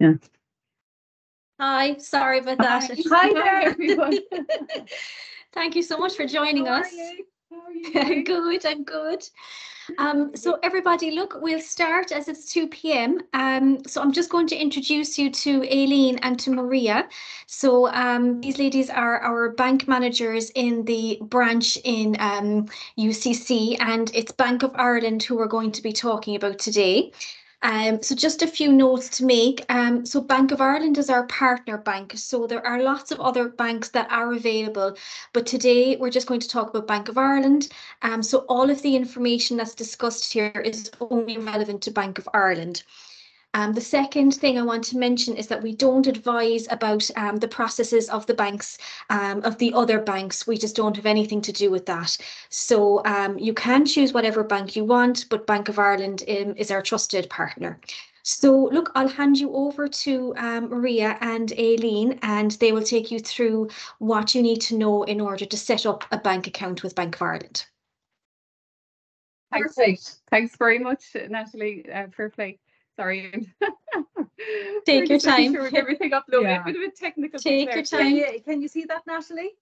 Yeah. Hi, sorry about that. Hi there, everyone. Thank you so much for joining How are us. you? How are you I'm good, I'm good. Um, so everybody, look, we'll start as it's 2 p.m. Um, so I'm just going to introduce you to Aileen and to Maria. So um, these ladies are our bank managers in the branch in um, UCC, and it's Bank of Ireland who we're going to be talking about today. Um, so just a few notes to make. Um, so Bank of Ireland is our partner bank. So there are lots of other banks that are available, but today we're just going to talk about Bank of Ireland. Um, so all of the information that's discussed here is only relevant to Bank of Ireland. Um, the second thing I want to mention is that we don't advise about um, the processes of the banks, um, of the other banks. We just don't have anything to do with that. So um, you can choose whatever bank you want, but Bank of Ireland um, is our trusted partner. So look, I'll hand you over to um, Maria and Aileen, and they will take you through what you need to know in order to set up a bank account with Bank of Ireland. Thanks, Kate. Thanks very much, Natalie. Uh, fair play. Sorry. Take your time. Sure everything uploaded. Yeah. A bit of a technical. Take your there. time. Can you, can you see that, Natalie?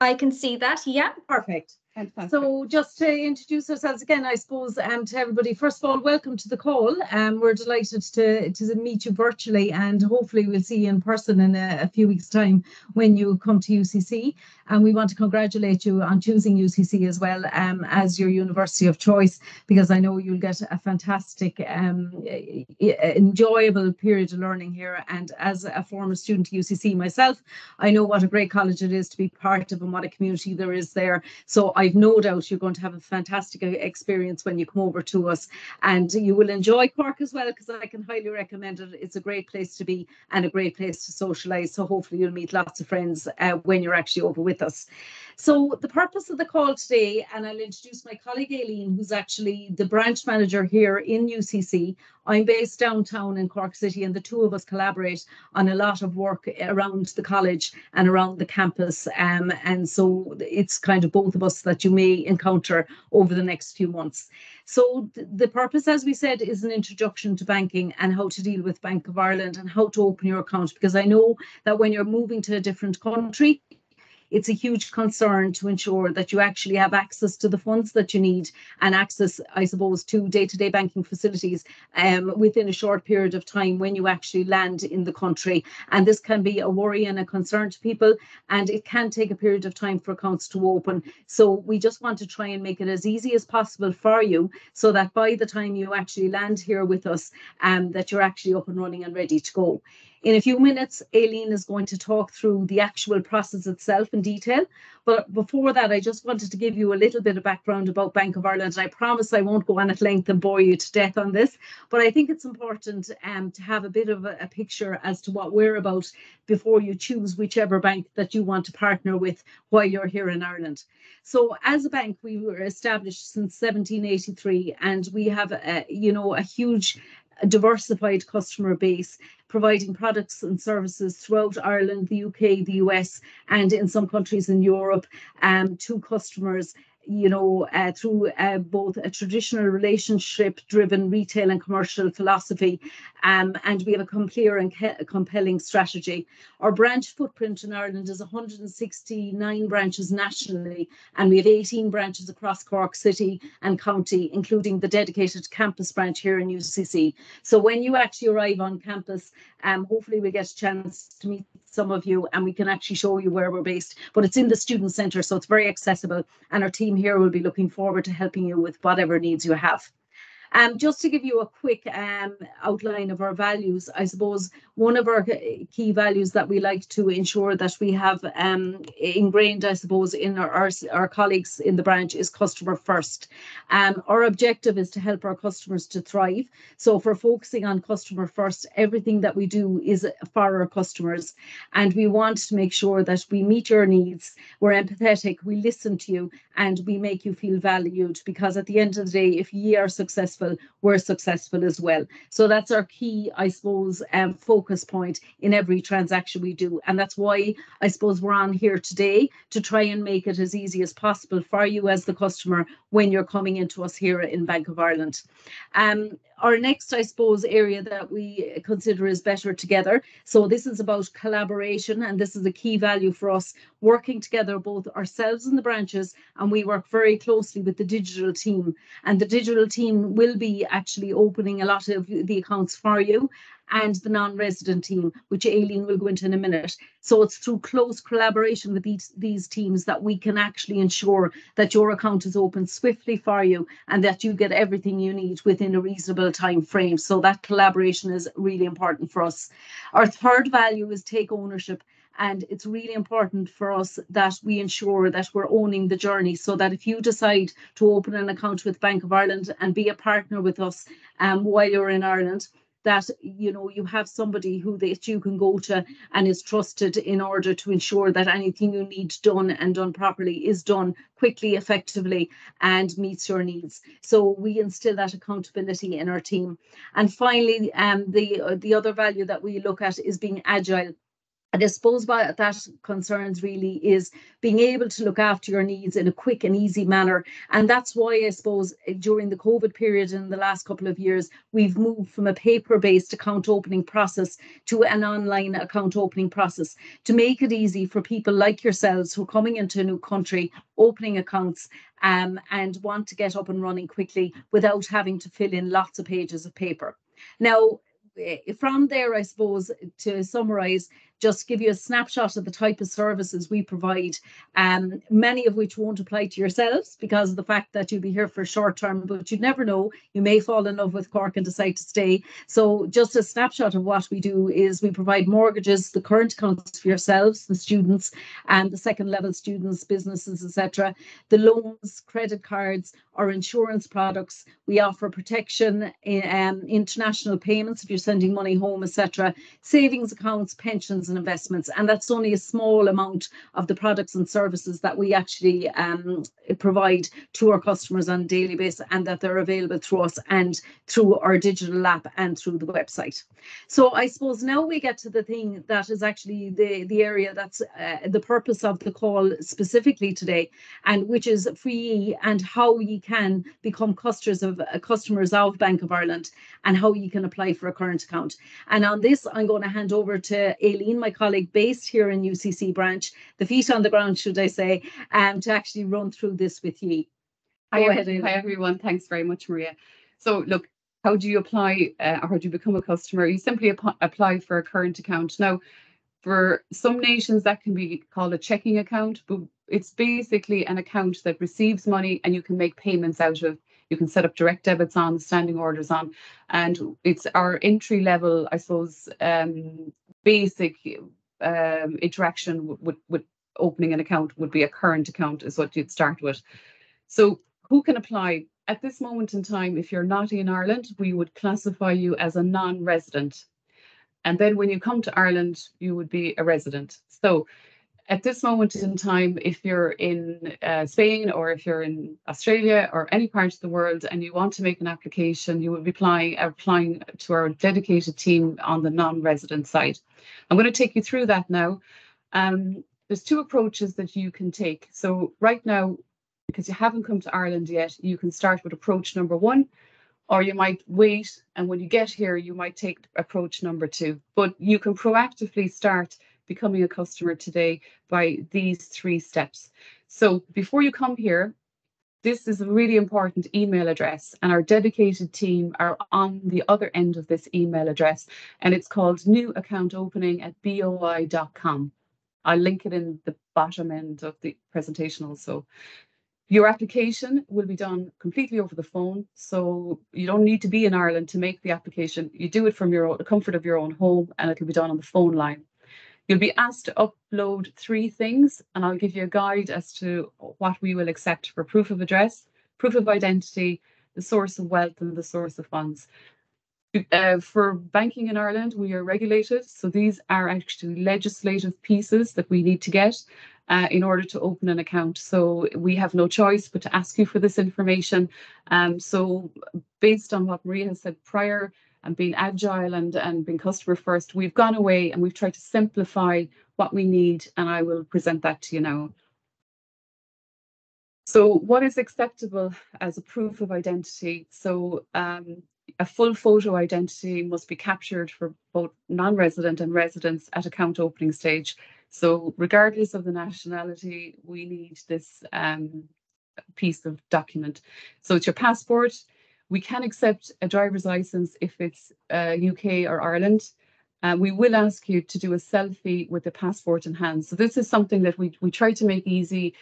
I can see that, yeah. Perfect. Fantastic. So just to introduce ourselves again, I suppose, um, to everybody, first of all, welcome to the call. Um, we're delighted to, to meet you virtually and hopefully we'll see you in person in a, a few weeks' time when you come to UCC. And we want to congratulate you on choosing UCC as well um, as your university of choice, because I know you'll get a fantastic, um, enjoyable period of learning here. And as a former student at UCC myself, I know what a great college it is to be part of and what a community there is there. So I've no doubt you're going to have a fantastic experience when you come over to us and you will enjoy Cork as well because I can highly recommend it. It's a great place to be and a great place to socialize. So hopefully you'll meet lots of friends uh, when you're actually over with us. So the purpose of the call today, and I'll introduce my colleague Aileen, who's actually the branch manager here in UCC. I'm based downtown in Cork City, and the two of us collaborate on a lot of work around the college and around the campus. Um, and so it's kind of both of us that you may encounter over the next few months. So th- the purpose, as we said, is an introduction to banking and how to deal with Bank of Ireland and how to open your account. Because I know that when you're moving to a different country, it's a huge concern to ensure that you actually have access to the funds that you need and access, I suppose, to day-to-day banking facilities um, within a short period of time when you actually land in the country. And this can be a worry and a concern to people, and it can take a period of time for accounts to open. So we just want to try and make it as easy as possible for you, so that by the time you actually land here with us, um, that you're actually up and running and ready to go. In a few minutes, Aileen is going to talk through the actual process itself in detail. But before that, I just wanted to give you a little bit of background about Bank of Ireland. And I promise I won't go on at length and bore you to death on this. But I think it's important um, to have a bit of a, a picture as to what we're about before you choose whichever bank that you want to partner with while you're here in Ireland. So as a bank, we were established since 1783 and we have, a, you know, a huge diversified customer base providing products and services throughout Ireland, the UK, the US, and in some countries in Europe um, to customers. You know, uh, through uh, both a traditional relationship driven retail and commercial philosophy, um, and we have a clear and compelling strategy. Our branch footprint in Ireland is 169 branches nationally, and we have 18 branches across Cork City and County, including the dedicated campus branch here in UCC. So when you actually arrive on campus, um, hopefully we get a chance to meet some of you and we can actually show you where we're based. But it's in the student centre, so it's very accessible. And our team here will be looking forward to helping you with whatever needs you have. Um, just to give you a quick um, outline of our values, I suppose one of our key values that we like to ensure that we have um, ingrained, I suppose, in our, our, our colleagues in the branch is customer first. Um, our objective is to help our customers to thrive. So if we're focusing on customer first, everything that we do is for our customers. And we want to make sure that we meet your needs, we're empathetic, we listen to you, and we make you feel valued. Because at the end of the day, if ye are successful, we're successful as well. So that's our key, I suppose, um, focus point in every transaction we do. And that's why I suppose we're on here today to try and make it as easy as possible for you as the customer when you're coming into us here in Bank of Ireland. Um, our next, I suppose, area that we consider is better together. So this is about collaboration, and this is a key value for us, working together, both ourselves and the branches, and we work very closely with the digital team. And the digital team will be actually opening a lot of the accounts for you and the non-resident team, which Aileen will go into in a minute. So it's through close collaboration with these, these teams that we can actually ensure that your account is open swiftly for you and that you get everything you need within a reasonable time frame. So that collaboration is really important for us. Our third value is take ownership. And it's really important for us that we ensure that we're owning the journey so that if you decide to open an account with Bank of Ireland and be a partner with us um, while you're in Ireland, that you know you have somebody who that you can go to and is trusted in order to ensure that anything you need done and done properly is done quickly effectively and meets your needs. So we instill that accountability in our team. And finally um the uh, the other value that we look at is being agile and I suppose what that concerns really is being able to look after your needs in a quick and easy manner. And that's why I suppose during the COVID period in the last couple of years, we've moved from a paper-based account opening process to an online account opening process to make it easy for people like yourselves who are coming into a new country, opening accounts um, and want to get up and running quickly without having to fill in lots of pages of paper. Now, eh, from there, I suppose, to summarize, just give you a snapshot of the type of services we provide, um, many of which won't apply to yourselves because of the fact that you'll be here for short term, but you never know, you may fall in love with Cork and decide to stay. So just a snapshot of what we do is we provide mortgages, the current accounts for yourselves, the students, and the second level students, businesses, etc. The loans, credit cards, our insurance products. We offer protection, in, um, international payments if you're sending money home, etc. Savings accounts, pensions, and investments. And that's only a small amount of the products and services that we actually um, provide to our customers on a daily basis and that they're available through us and through our digital app and through the website. So I suppose now we get to the thing that is actually the, the area that's uh, the purpose of the call specifically today, and which is free and how you can become customers of uh, customers of Bank of Ireland and how you can apply for a current account. And on this, I'm going to hand over to Aileen, my colleague based here in UCC branch, the feet on the ground, should I say, um, to actually run through this with you. Hi, ahead, hi everyone. Thanks very much, Maria. So look, how do you apply uh, or how do you become a customer? You simply ap apply for a current account. Now, for some nations that can be called a checking account, but it's basically an account that receives money and you can make payments out of. You can set up direct debits on, standing orders on, and it's our entry level, I suppose, um, basic um, interaction with, with opening an account would be a current account is what you'd start with. So who can apply? At this moment in time, if you're not in Ireland, we would classify you as a non-resident. And then when you come to Ireland, you would be a resident. So at this moment in time, if you're in uh, Spain or if you're in Australia or any part of the world and you want to make an application, you will be applying, applying to our dedicated team on the non-resident side. I'm going to take you through that now. Um, there's two approaches that you can take. So right now, because you haven't come to Ireland yet, you can start with approach number one, or you might wait and when you get here, you might take approach number two. But you can proactively start becoming a customer today by these three steps. So before you come here, this is a really important email address and our dedicated team are on the other end of this email address and it's called new account opening at boi.com. I'll link it in the bottom end of the presentation also. Your application will be done completely over the phone, so you don't need to be in Ireland to make the application. You do it from your own, the comfort of your own home and it'll be done on the phone line. You'll be asked to upload three things, and I'll give you a guide as to what we will accept for proof of address, proof of identity, the source of wealth, and the source of funds. Uh, for banking in Ireland, we are regulated, so these are actually legislative pieces that we need to get uh, in order to open an account. So we have no choice but to ask you for this information. Um, so based on what Maria has said prior, and being agile and, and being customer first, we've gone away and we've tried to simplify what we need, and I will present that to you now. So what is acceptable as a proof of identity? So um, a full photo identity must be captured for both non-resident and residents at account opening stage. So regardless of the nationality, we need this um, piece of document. So it's your passport. We can accept a driver's license if it's uh, UK or Ireland. Uh, we will ask you to do a selfie with the passport in hand. So this is something that we, we try to make easy.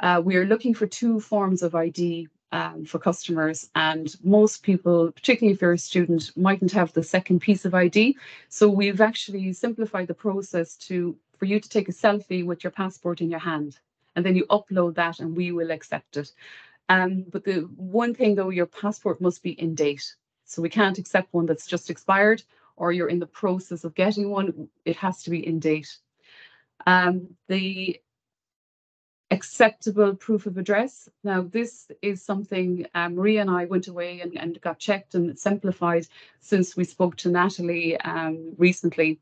Uh, we are looking for two forms of ID um, for customers and most people, particularly if you're a student, mightn't have the second piece of ID. So we've actually simplified the process to for you to take a selfie with your passport in your hand and then you upload that and we will accept it. Um, but the one thing though, your passport must be in date. So we can't accept one that's just expired or you're in the process of getting one. It has to be in date. Um, the acceptable proof of address. Now, this is something um, Maria and I went away and, and got checked and simplified since we spoke to Natalie um, recently.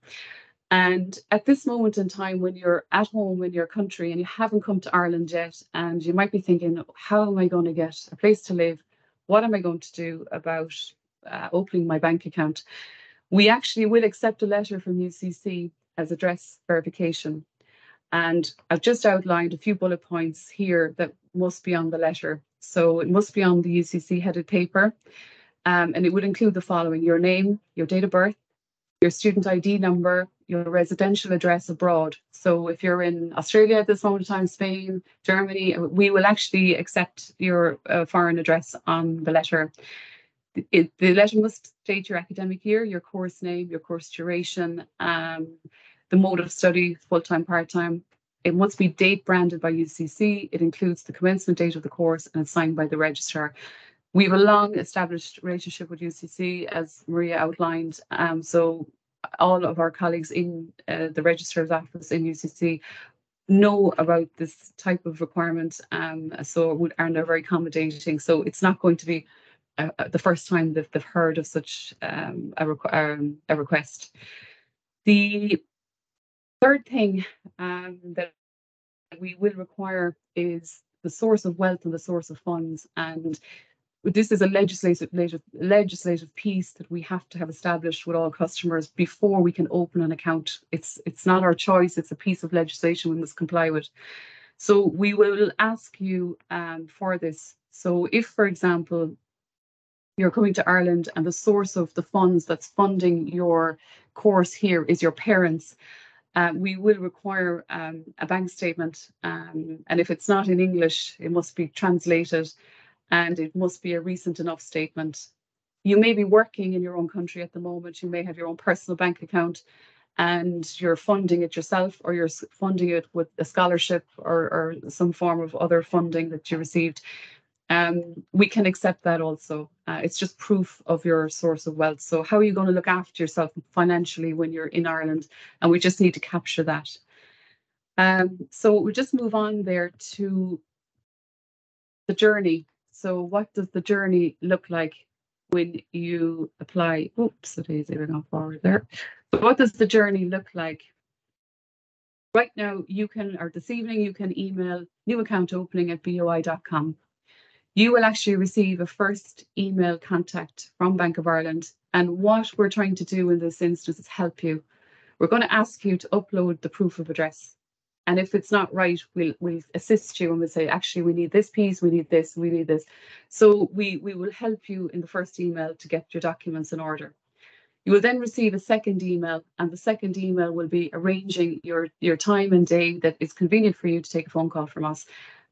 And at this moment in time, when you're at home in your country and you haven't come to Ireland yet, and you might be thinking, how am I going to get a place to live? What am I going to do about uh, opening my bank account? We actually will accept a letter from UCC as address verification. And I've just outlined a few bullet points here that must be on the letter. So it must be on the UCC headed paper. Um, and it would include the following your name, your date of birth, your student ID number, your residential address abroad. So if you're in Australia at this moment in time, Spain, Germany, we will actually accept your uh, foreign address on the letter. It, the letter must state your academic year, your course name, your course duration, um, the mode of study, full-time, part-time. It must be date branded by UCC. It includes the commencement date of the course and it's signed by the registrar. We have a long established relationship with UCC, as Maria outlined. Um, so all of our colleagues in uh, the registrar's office in UCC know about this type of requirement, um, so would are very accommodating. So it's not going to be uh, uh, the first time that they've heard of such um, a, requ um, a, request. The third thing um, that we will require is the source of wealth and the source of funds. And this is a legislative, legislative piece that we have to have established with all customers before we can open an account. It's it's not our choice. It's a piece of legislation we must comply with. So we will ask you um, for this. So if, for example, you're coming to Ireland and the source of the funds that's funding your course here is your parents, uh, we will require um, a bank statement. Um, and if it's not in English, it must be translated and it must be a recent enough statement. You may be working in your own country at the moment, you may have your own personal bank account and you're funding it yourself or you're funding it with a scholarship or, or some form of other funding that you received. Um, we can accept that also. Uh, it's just proof of your source of wealth. So how are you going to look after yourself financially when you're in Ireland? And we just need to capture that. Um, so we'll just move on there to the journey. So what does the journey look like when you apply? Oops, it is even on forward there. But what does the journey look like? Right now, you can, or this evening, you can email new account opening at boi.com. You will actually receive a first email contact from Bank of Ireland. And what we're trying to do in this instance is help you. We're going to ask you to upload the proof of address. And if it's not right, we'll we'll assist you and we'll say, actually, we need this piece, we need this, we need this. So we we will help you in the first email to get your documents in order. You will then receive a second email, and the second email will be arranging your your time and day that is convenient for you to take a phone call from us.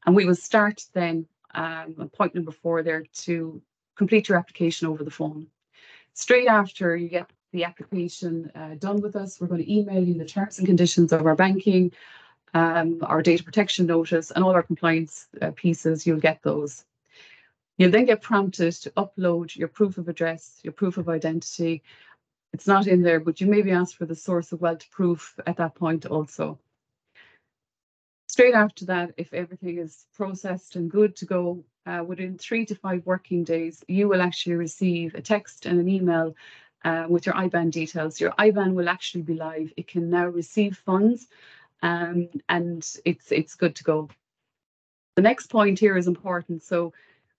And we will start then um, point number four there to complete your application over the phone. Straight after you get the application uh, done with us, we're going to email you the terms and conditions of our banking, um, our data protection notice and all our compliance uh, pieces, you'll get those. You'll then get prompted to upload your proof of address, your proof of identity. It's not in there, but you may be asked for the source of wealth proof at that point also. Straight after that, if everything is processed and good to go, uh, within three to five working days, you will actually receive a text and an email uh, with your IBAN details. Your IBAN will actually be live. It can now receive funds um, and it's it's good to go. The next point here is important. So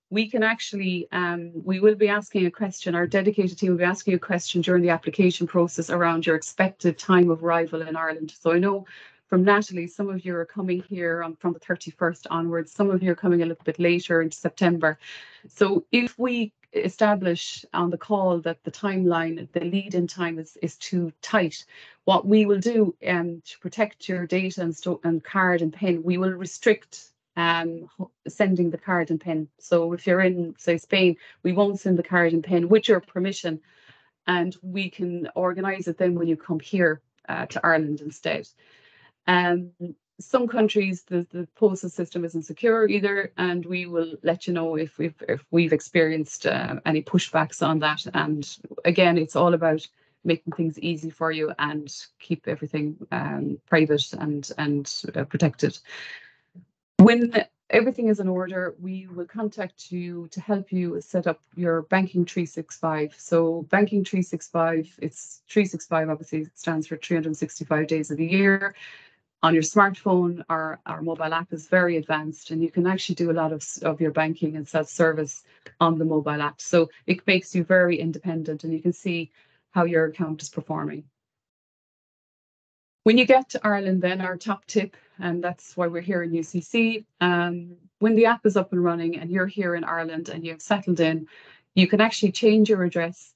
we can actually, um, we will be asking a question, our dedicated team will be asking a question during the application process around your expected time of arrival in Ireland. So I know from Natalie, some of you are coming here from the 31st onwards, some of you are coming a little bit later into September. So if we establish on the call that the timeline, the lead in time is, is too tight, what we will do um, to protect your data and, and card and PIN, we will restrict um, sending the card and PIN. So if you're in, say, Spain, we won't send the card and PIN with your permission, and we can organise it then when you come here uh, to Ireland instead. Um, some countries the, the postal system isn't secure either, and we will let you know if we've if we've experienced uh, any pushbacks on that. And again, it's all about making things easy for you and keep everything um, private and and uh, protected. When everything is in order, we will contact you to help you set up your Banking 365. So Banking 365, it's 365 obviously stands for 365 days of the year. On your smartphone, our, our mobile app is very advanced and you can actually do a lot of, of your banking and self-service on the mobile app. So it makes you very independent and you can see how your account is performing. When you get to Ireland, then our top tip, and that's why we're here in UCC, um, when the app is up and running and you're here in Ireland and you've settled in, you can actually change your address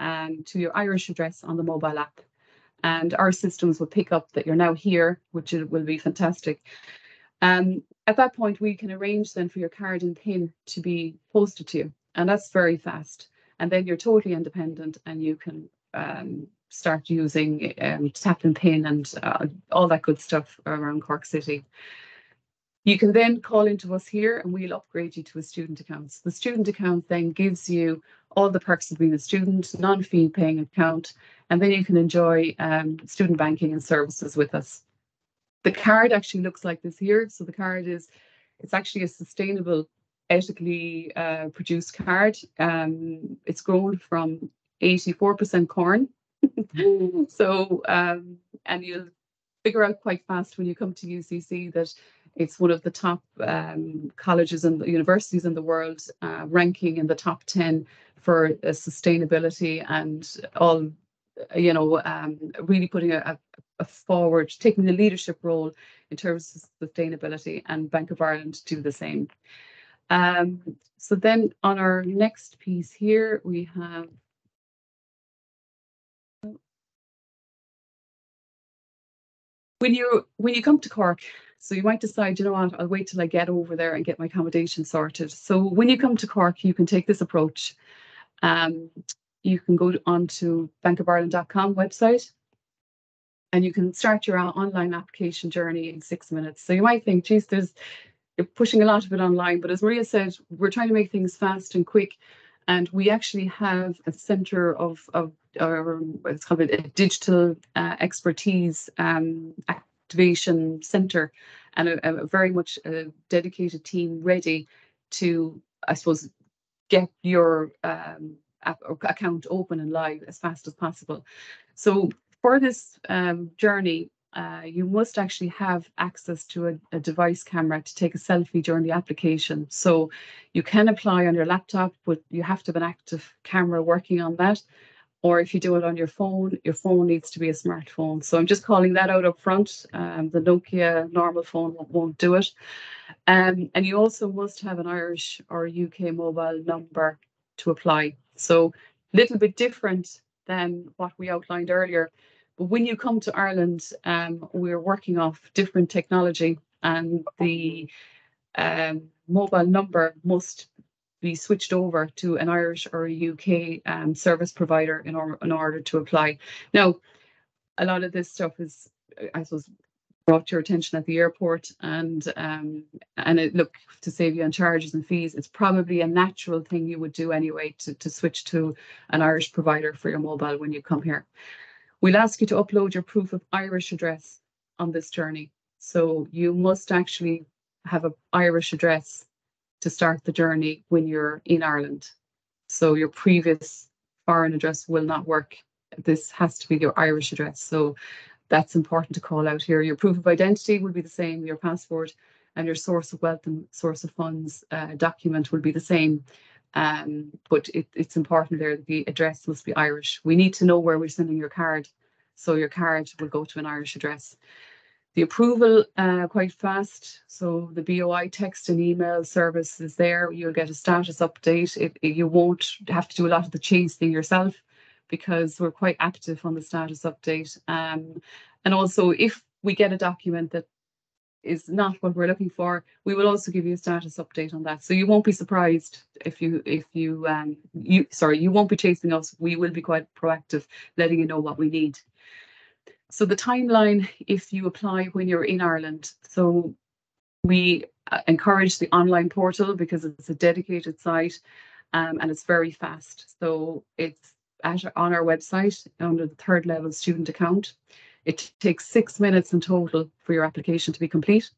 um, to your Irish address on the mobile app. And our systems will pick up that you're now here, which will be fantastic. Um, at that point, we can arrange then for your card and PIN to be posted to you. And that's very fast. And then you're totally independent and you can um, start using um, tap and pin and uh, all that good stuff around Cork City. You can then call into us here and we'll upgrade you to a student account. The student account then gives you all the perks of being a student, non-fee paying account, and then you can enjoy um, student banking and services with us. The card actually looks like this here. So the card is, it's actually a sustainable, ethically uh, produced card. Um, it's grown from 84% corn so, um, and you'll figure out quite fast when you come to UCC that it's one of the top um, colleges and universities in the world, uh, ranking in the top 10 for uh, sustainability and all, you know, um, really putting a, a, forward, taking the leadership role in terms of sustainability, and Bank of Ireland do the same. Um, so then on our next piece here, we have when you when you come to Cork, so you might decide, you know what, I'll wait till I get over there and get my accommodation sorted. So when you come to Cork, you can take this approach. Um, you can go on to bankofireland.com website and you can start your online application journey in six minutes. So you might think, geez, there's you're pushing a lot of it online, but as Maria said, we're trying to make things fast and quick. And we actually have a center of, of or it's called a digital uh, expertise um, activation center and a, a, very much a dedicated team ready to, I suppose, get your um, account open and live as fast as possible. So for this um, journey, uh, you must actually have access to a, a, device camera to take a selfie during the application. So you can apply on your laptop, but you have to have an active camera working on that. Or if you do it on your phone, your phone needs to be a smartphone. So I'm just calling that out up front. Um, the Nokia normal phone won't, do it. Um, and you also must have an Irish or UK mobile number to apply. So a little bit different than what we outlined earlier but when you come to Ireland, um, we're working off different technology and the um, mobile number must be switched over to an Irish or a UK um, service provider in, or, in order to apply. Now, a lot of this stuff is, I suppose, brought to your attention at the airport and um, and it, look to save you on charges and fees it's probably a natural thing you would do anyway to, to switch to an irish provider for your mobile when you come here We'll ask you to upload your proof of Irish address on this journey. So you must actually have an Irish address to start the journey when you're in Ireland. So your previous foreign address will not work. This has to be your Irish address. So that's important to call out here. Your proof of identity will be the same, your passport, and your source of wealth and source of funds uh, document will be the same. Um, but it, it's important there that the address must be Irish. We need to know where we're sending your card. So your card will go to an Irish address. The approval uh, quite fast. So the BOI text and email service is there. You'll get a status update. It, it, you won't have to do a lot of the chasing yourself because we're quite active on the status update. Um, and also, if we get a document that is not what we're looking for, we will also give you a status update on that. So you won't be surprised if you if you um you sorry you won't be chasing us. We will be quite proactive, letting you know what we need. So the timeline, if you apply when you're in Ireland, so we uh, encourage the online portal because it's a dedicated site um, and it's very fast. So it's at, on our website under the third level student account. It takes six minutes in total for your application to be complete.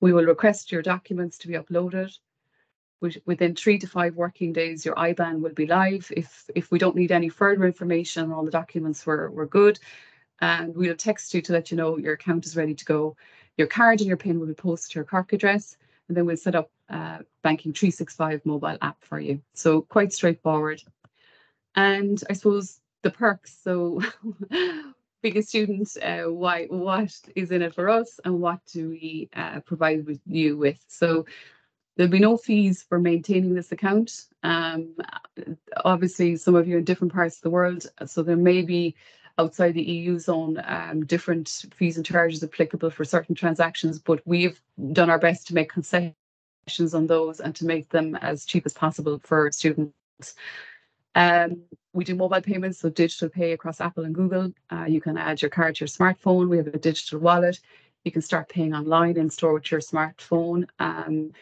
We will request your documents to be uploaded. Within three to five working days, your IBAN will be live. If if we don't need any further information, all the documents were, were good, and we'll text you to let you know your account is ready to go. Your card and your PIN will be posted to your Cork address, and then we'll set up a Banking 365 mobile app for you. So quite straightforward. And I suppose the perks. So being a student, uh, why, what is in it for us and what do we uh, provide with you with? So there'll be no fees for maintaining this account. Um, obviously, some of you in different parts of the world, so there may be outside the EU zone um, different fees and charges applicable for certain transactions, but we've done our best to make concessions on those and to make them as cheap as possible for students. Um, we do mobile payments, so digital pay across Apple and Google. Uh, you can add your card to your smartphone. We have a digital wallet. You can start paying online in store with your smartphone. Um,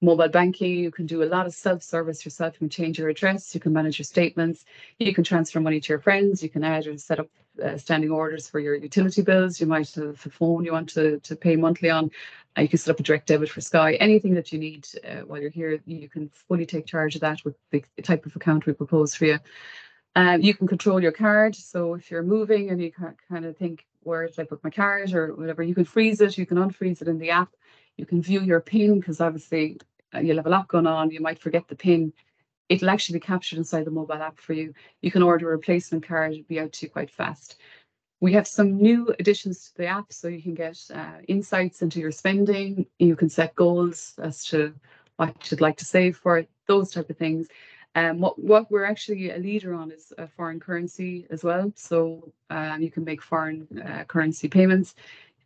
mobile banking, you can do a lot of self-service yourself. You can change your address, you can manage your statements, you can transfer money to your friends, you can add or set up uh, standing orders for your utility bills. You might have a phone you want to, to pay monthly on. Uh, you can set up a direct debit for Sky. Anything that you need uh, while you're here, you can fully take charge of that with the type of account we propose for you. Um, you can control your card. So if you're moving and you kind of think, where should I put my card or whatever, you can freeze it, you can unfreeze it in the app. You can view your PIN because obviously uh, you'll have a lot going on. You might forget the PIN. It'll actually be captured inside the mobile app for you. You can order a replacement card, it'll be out to you quite fast. We have some new additions to the app, so you can get uh, insights into your spending. You can set goals as to what you'd like to save for it, those type of things. Um, what, what we're actually a leader on is a foreign currency as well. So um, you can make foreign uh, currency payments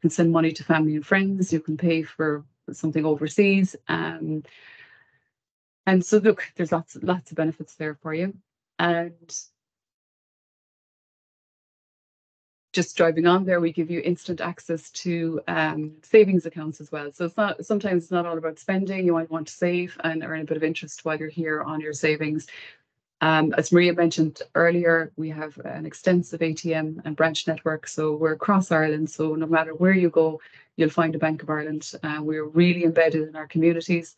can send money to family and friends. You can pay for something overseas. Um, and so look, there's lots lots of benefits there for you. And just driving on there, we give you instant access to um, savings accounts as well. So it's not sometimes it's not all about spending. You might want to save and earn a bit of interest while you're here on your savings. Um, as Maria mentioned earlier, we have an extensive ATM and branch network, so we're across Ireland. So no matter where you go, you'll find a Bank of Ireland. Uh, we're really embedded in our communities.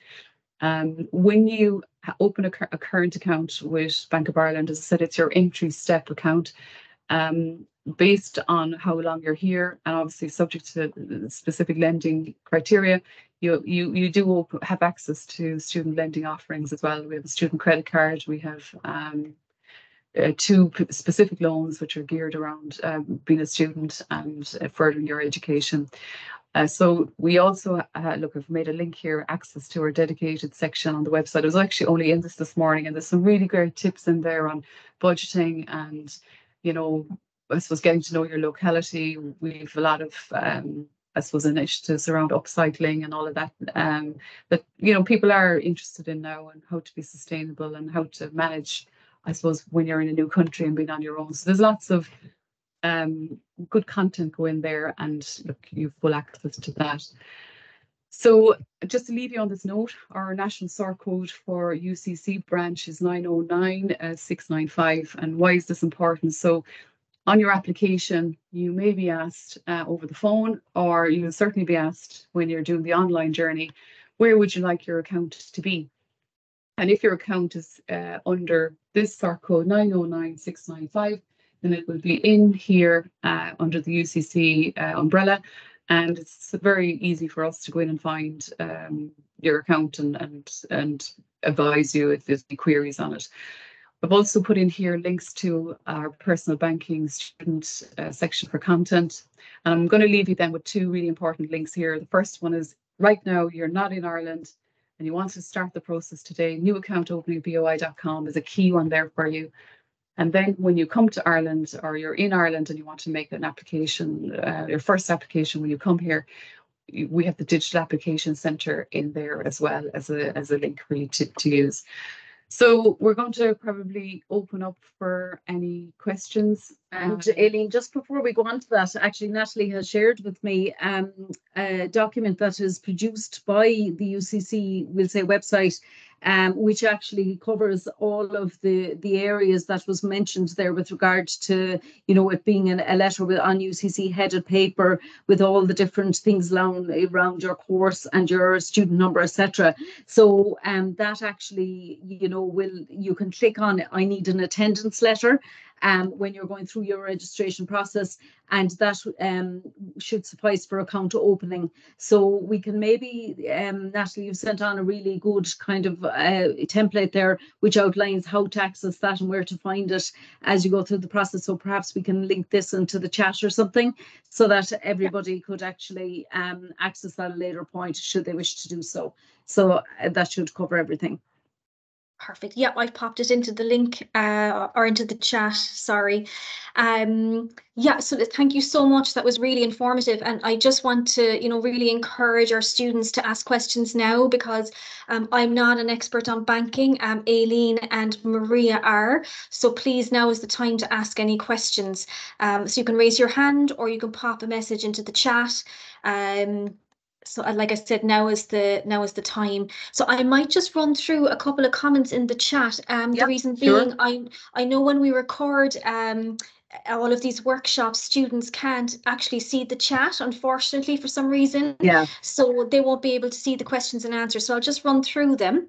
Um, when you open a, a, current account with Bank of Ireland, as I said, it's your entry step account. Um, based on how long you're here and obviously subject to specific lending criteria, you you you do have access to student lending offerings as well. We have a student credit card. We have um, uh, two specific loans which are geared around um, being a student and uh, furthering your education. Uh, so we also uh, look, I've made a link here, access to our dedicated section on the website. I was actually only in this this morning, and there's some really great tips in there on budgeting and, you know, I suppose getting to know your locality. We've a lot of um, I suppose initiatives around upcycling and all of that um, that you know people are interested in now and how to be sustainable and how to manage I suppose when you're in a new country and being on your own. So there's lots of um, good content going there and look you've full access to that. So just to leave you on this note our national sort code for UCC branch is 909 uh, 695 and why is this important? So on your application, you may be asked uh, over the phone, or you'll certainly be asked when you're doing the online journey, where would you like your account to be? And if your account is uh, under this sort code 909695, then it will be in here uh, under the UCC uh, umbrella. And it's very easy for us to go in and find um, your account and, and, and advise you if there's any queries on it. I've also put in here links to our personal banking student uh, section for content. And I'm going to leave you then with two really important links here. The first one is right now you're not in Ireland and you want to start the process today. New account opening boi.com is a key one there for you. And then when you come to Ireland or you're in Ireland and you want to make an application, uh, your first application when you come here, we have the digital application center in there as well as a as a link for you to, to use. So we're going to probably open up for any questions. And Aileen, just before we go on to that, actually Natalie has shared with me um, a document that is produced by the UCC, we'll say website, um, which actually covers all of the the areas that was mentioned there with regard to you know it being an, a letter with on UCC headed paper with all the different things around around your course and your student number etc. So um, that actually you know will you can click on I need an attendance letter um, when you're going through your registration process, and that um, should suffice for account opening. So we can maybe, um, Natalie, you've sent on a really good kind of uh, template there, which outlines how to access that and where to find it as you go through the process. So perhaps we can link this into the chat or something so that everybody could actually um, access that at a later point should they wish to do so. So uh, that should cover everything. Perfect. Yep, I've popped it into the link uh, or into the chat. Sorry. Um, yeah, so thank you so much. That was really informative. And I just want to, you know, really encourage our students to ask questions now because um, I'm not an expert on banking. Um, Aileen and Maria are. So please, now is the time to ask any questions. Um, so you can raise your hand or you can pop a message into the chat. Um, so uh, like I said, now is the now is the time. So I might just run through a couple of comments in the chat. Um, yep, the reason being, sure. I I know when we record um all of these workshops, students can't actually see the chat, unfortunately, for some reason. Yeah. So they won't be able to see the questions and answers. So I'll just run through them.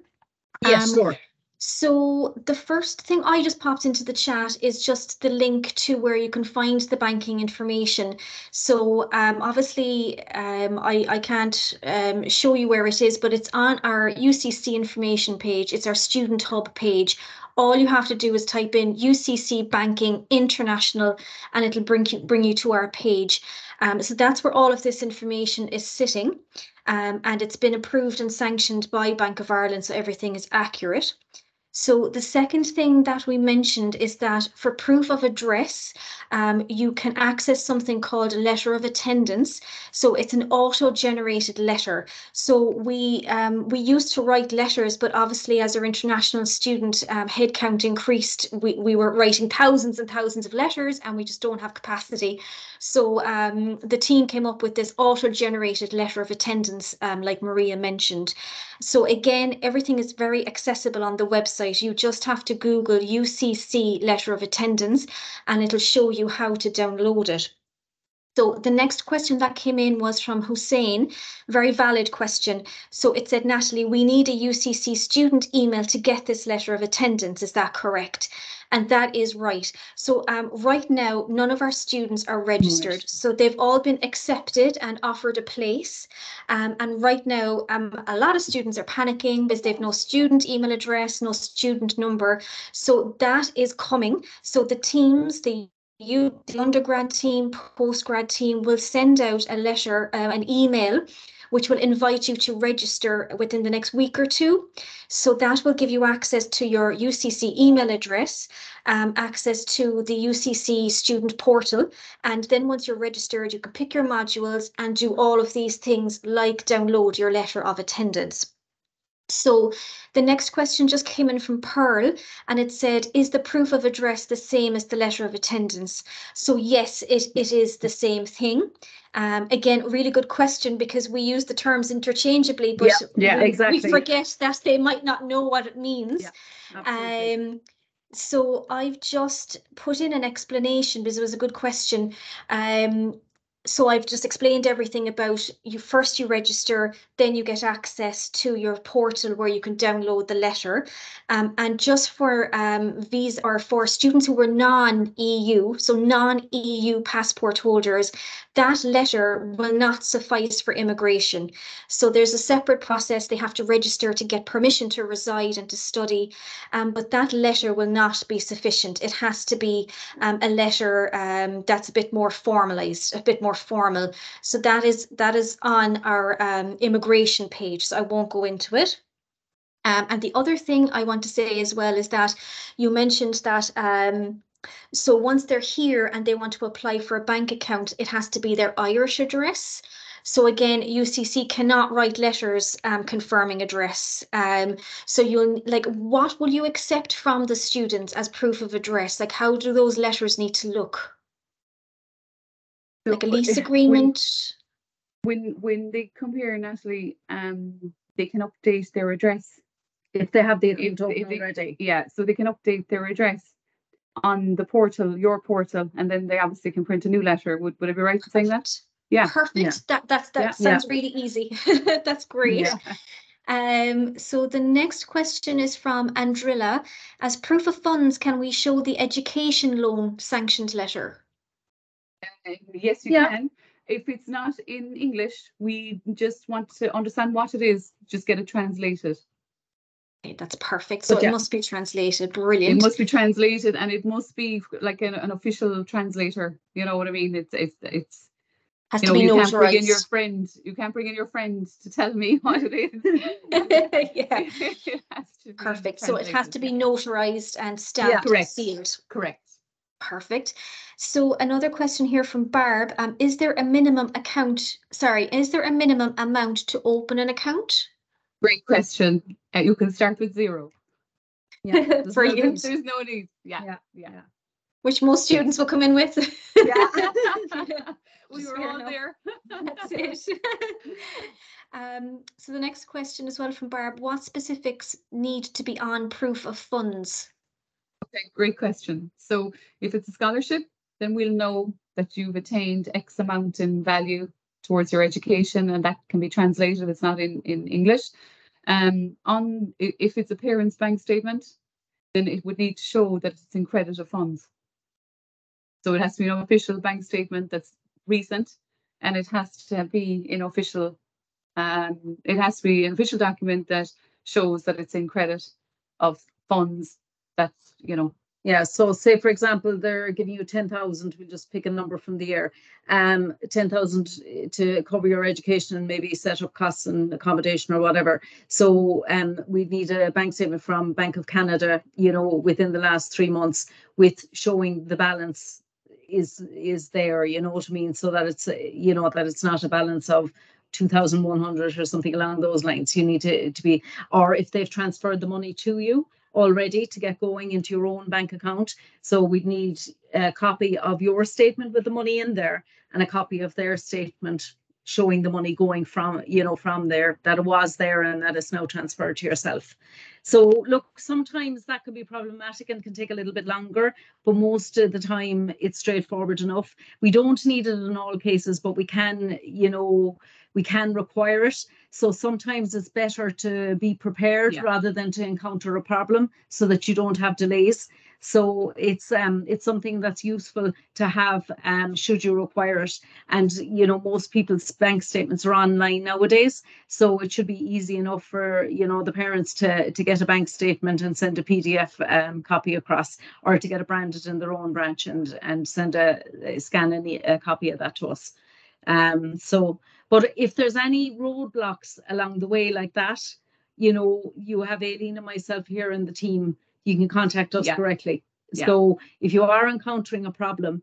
Yes, um, sure. So the first thing I just popped into the chat is just the link to where you can find the banking information. So um, obviously um, I, I can't um, show you where it is, but it's on our UCC information page. It's our student hub page. All you have to do is type in UCC Banking International and it'll bring you, bring you to our page. Um, so that's where all of this information is sitting um, and it's been approved and sanctioned by Bank of Ireland, so everything is accurate. So the second thing that we mentioned is that for proof of address, um, you can access something called a letter of attendance. So it's an auto-generated letter. So we um, we used to write letters, but obviously as our international student um, headcount increased, we, we were writing thousands and thousands of letters and we just don't have capacity. So um, the team came up with this auto-generated letter of attendance, um, like Maria mentioned. So again, everything is very accessible on the website. You just have to Google UCC letter of attendance and it'll show you how to download it. So the next question that came in was from Hussein, very valid question. So it said, Natalie, we need a UCC student email to get this letter of attendance. Is that correct? And that is right. So um, right now, none of our students are registered. So they've all been accepted and offered a place. Um, and right now, um, a lot of students are panicking because they've no student email address, no student number. So that is coming. So the teams, the you, the undergrad team, postgrad team will send out a letter, uh, an email, which will invite you to register within the next week or two. So that will give you access to your UCC email address, um, access to the UCC student portal. And then once you're registered, you can pick your modules and do all of these things like download your letter of attendance. So the next question just came in from Pearl and it said, is the proof of address the same as the letter of attendance? So yes, it, it is the same thing. Um, again, really good question because we use the terms interchangeably, but yeah, yeah we, exactly. we forget that they might not know what it means. Yeah, um, so I've just put in an explanation because it was a good question. Um, so I've just explained everything about you first you register, then you get access to your portal where you can download the letter. Um, and just for um, visa or for students who were non-EU, so non-EU passport holders, that letter will not suffice for immigration. So there's a separate process. They have to register to get permission to reside and to study. Um, but that letter will not be sufficient. It has to be um, a letter um, that's a bit more formalized, a bit more formal. So that is that is on our um, immigration page. So I won't go into it. Um, and the other thing I want to say as well is that you mentioned that um, so once they're here and they want to apply for a bank account, it has to be their Irish address. So again, UCC cannot write letters um, confirming address. Um, so you'll like, what will you accept from the students as proof of address? Like, how do those letters need to look? So Like a lease agreement? When, when they come here, Natalie, um, they can update their address. If they have the If- account if they- already. Yeah, so they can update their address on the portal, your portal, and then they obviously can print a new letter. Would, would I be right in saying that? Perfect. Yeah. Perfect. Yeah. That that's that Yeah. sounds really easy. That's great. Yeah. Um, so the next question is from Andrilla. As proof of funds, can we show the education loan sanctioned letter? Yes, you Yeah. can. If it's not in English, we just want to understand what it is, just get it translated. That's perfect. So it yeah. must be translated. Brilliant. It must be translated and it must be like an, an official translator. You know what I mean? It's, it's, it's, Has you to know, be you can't bring in your friend, you can't bring in your friend to tell me what it is. yeah. It to Perfect. So it has to be notarized and stamped and Correct. sealed. Correct. Perfect. So another question here from Barb. Um, is there a minimum account? Sorry, is there a minimum amount to open an account? Great question. Uh, you can start with zero. Yeah. there's no There's no need. Yeah. Yeah, Yeah. yeah. Which most students will come in with. Yeah. we Just were all enough. there. That's it. um, so the next question as well from Barb, what specifics need to be on proof of funds? Okay, great question. So if it's a scholarship, then we'll know that you've attained X amount in value towards your education, and that can be translated it's not in, in English. Um, on if it's a parent's bank statement, then it would need to show that it's in credit of funds. So it has to be an official bank statement that's recent, and it has to be in official. Um, it has to be an official document that shows that it's in credit of funds. That's you know Yeah, so say for example, they're giving you ten thousand, we'll just pick a number from the year. Um, ten thousand to cover your education and maybe set up costs and accommodation or whatever. So um, we need a bank statement from Bank of Canada, you know, within the last three months with showing the balance is is there, you know what I mean? So that it's, you know, that it's not a balance of two thousand one hundred or something along those lines. You need to to be, or if they've transferred the money to you, already to get going into your own bank account. So we'd need a copy of your statement with the money in there and a copy of their statement showing the money going from, you know, from there, that it was there and that it's now transferred to yourself. So look, sometimes that can be problematic and can take a little bit longer, but most of the time it's straightforward enough. We don't need it in all cases, but we can, you know, we can require it. So sometimes it's better to be prepared Yeah. rather than to encounter a problem so that you don't have delays. So it's um it's something that's useful to have um should you require it. And you know, most people's bank statements are online nowadays. So it should be easy enough for, you know, the parents to to get a bank statement and send a PDF um copy across or to get it branded in their own branch and and send a, a scan a copy of that to us. Um so but if there's any roadblocks along the way like that, you know, you have Aileen and myself here in the team, you can contact us Yeah. directly. Yeah. So if you are encountering a problem,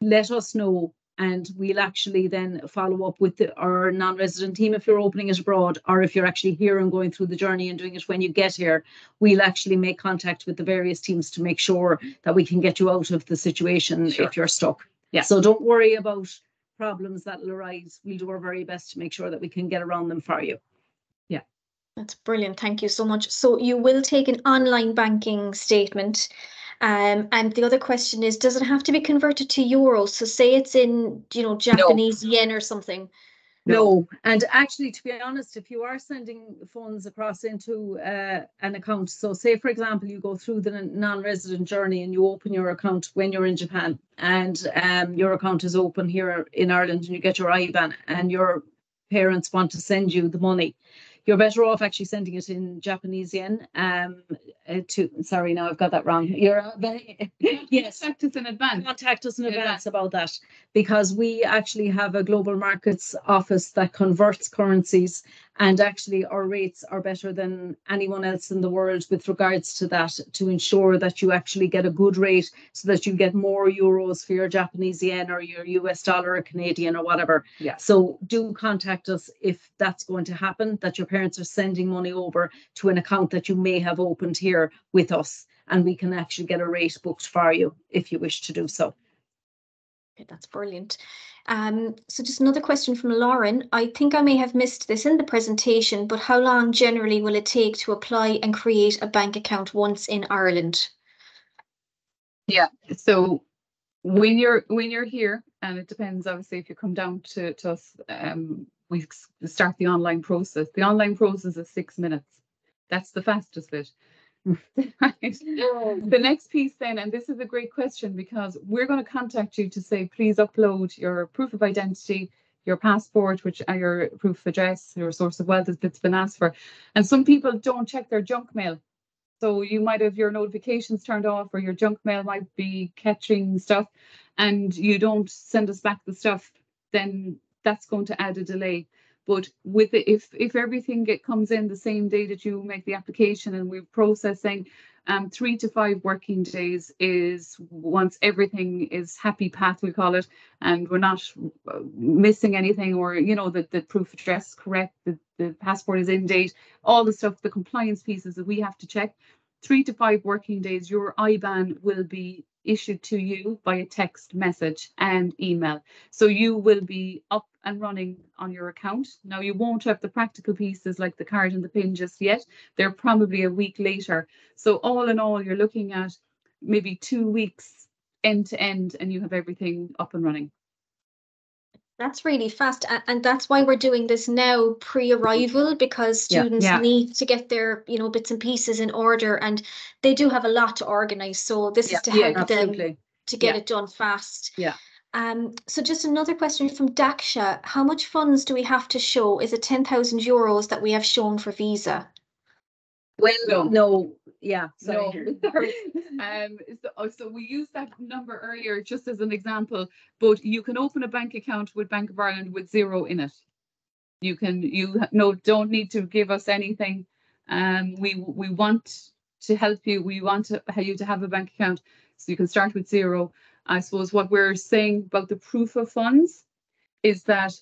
let us know and we'll actually then follow up with the, our non-resident team if you're opening it abroad or if you're actually here and going through the journey and doing it when you get here we'll actually make contact with the various teams to make sure that we can get you out of the situation Sure. if you're stuck Yeah. so don't worry about problems that'll arise we'll do our very best to make sure that we can get around them for you That's brilliant. Thank you so much. So you will take an online banking statement Um, and the other question is, does it have to be converted to euros? So say it's in, you know, Japanese yen or something. No, and actually, to be honest, if you are sending funds across into uh, an account, so say for example, you go through the non-resident journey and you open your account when you're in Japan, and um, your account is open here in Ireland, and you get your IBAN, and your parents want to send you the money, you're better off actually sending it in Japanese yen. Um, uh, to sorry, now I've got that wrong. You're uh, yes. Contact us in advance. Contact us in advance about that because we actually have a global markets office that converts currencies and actually our rates are better than anyone else in the world with regards to that to ensure that you actually get a good rate so that you get more euros for your Japanese yen or your US dollar or Canadian or whatever. Yeah. So do contact us if that's going to happen, that your parents are sending money over to an account that you may have opened here with us and we can actually get a rate booked for you if you wish to do so. Okay, that's brilliant. Um, so just another question from Lauren. I think I may have missed this in the presentation, but how long generally will it take to apply and create a bank account once in Ireland? Yeah, so when you're when you're here, and it depends obviously if you come down to, to us, um, we start the online process. The online process is six minutes. That's the fastest bit. The next piece then, and this is a great question because we're going to contact you to say, please upload your proof of identity, your passport, which are your proof of address, your source of wealth that's been asked for. And some people don't check their junk mail. So you might have your notifications turned off or your junk mail might be catching stuff and you don't send us back the stuff, then that's going to add a delay. But with it, if if everything get, comes in the same day that you make the application and we're processing, um, three to five working days is once everything is happy path we call it, and we're not uh, missing anything or you know that the proof address correct, the, the passport is in date, all the stuff, the compliance pieces that we have to check. Three to five working days, your IBAN will be issued to you by a text message and email. So you will be up and running on your account. Now you won't have the practical pieces like the card and the pin just yet. They're probably a week later. So all in all, you're looking at maybe two weeks end to end and you have everything up and running. That's really fast. And that's why we're doing this now pre-arrival because students yeah. need to get their, you know, bits and pieces in order and they do have a lot to organize. So this Yeah, is to yeah, help them to get Yeah. it done fast. Yeah. Um, so just another question from Daksha. How much funds do we have to show? Is it 10,000 euros that we have shown for Visa? Well, No. no, yeah, No, sorry. sorry. Um, so, oh, so we used that number earlier just as an example, but you can open a bank account with Bank of Ireland with zero in it. You can, you no, don't need to give us anything. Um, we we want to help you. We want to, you to have a bank account, so you can start with zero. I suppose what we're saying about the proof of funds is that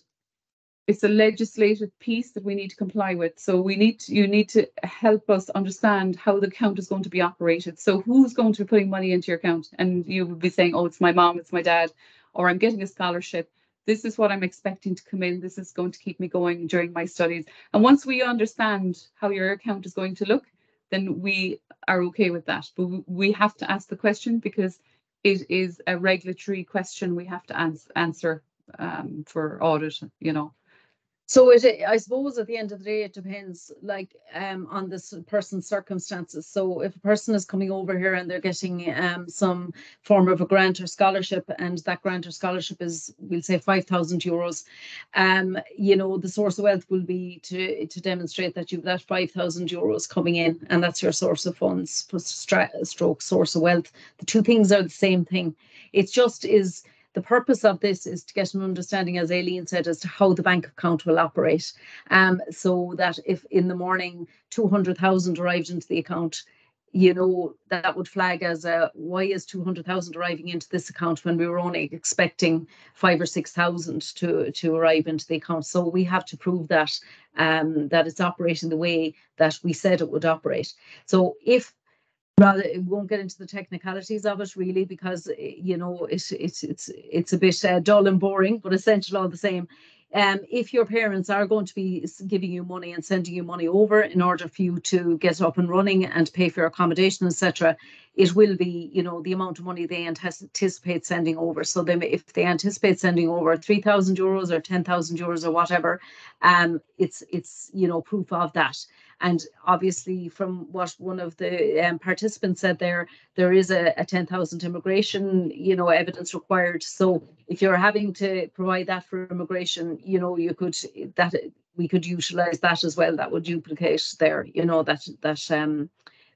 it's a legislative piece that we need to comply with. So we need to, you need to help us understand how the account is going to be operated. So who's going to be putting money into your account? And you would be saying, oh, it's my mom, it's my dad, or I'm getting a scholarship. This is what I'm expecting to come in. This is going to keep me going during my studies. And once we understand how your account is going to look, then we are okay with that. But we have to ask the question because it is a regulatory question we have to ans- answer um, for audit, you know. So it, I suppose at the end of the day, it depends like um on this person's circumstances. So if a person is coming over here and they're getting um some form of a grant or scholarship and that grant or scholarship is, we'll say five thousand euros. Um, you know, the source of wealth will be to to demonstrate that you've that five thousand euros coming in and that's your source of funds stroke source of wealth. The two things are the same thing. It just is the purpose of this is to get an understanding, as Aileen said, as to how the bank account will operate. Um, so that if in the morning 200,000 arrived into the account, you know, that would flag as a why is 200,000 arriving into this account when we were only expecting five or 6,000 to, to arrive into the account. So we have to prove that, um, that it's operating the way that we said it would operate. So if rather it won't get into the technicalities of it really because eh, you know it's it's it's it's a bit uh, dull and boring but essential all the same. Um if your parents are going to be giving you money and sending you money over in order for you to get up and running and pay for your accommodation etc it will be, you know, the amount of money they anticipate sending over. So they may, if they anticipate sending over 3,000 euros or 10,000 euros or whatever, um, it's, it's, you know, proof of that. And obviously, from what one of the um, participants said there, there is a, a 10,000 immigration, you know, evidence required. So if you're having to provide that for immigration, you know, you could that we could utilize that as well. That would duplicate there, you know, that that um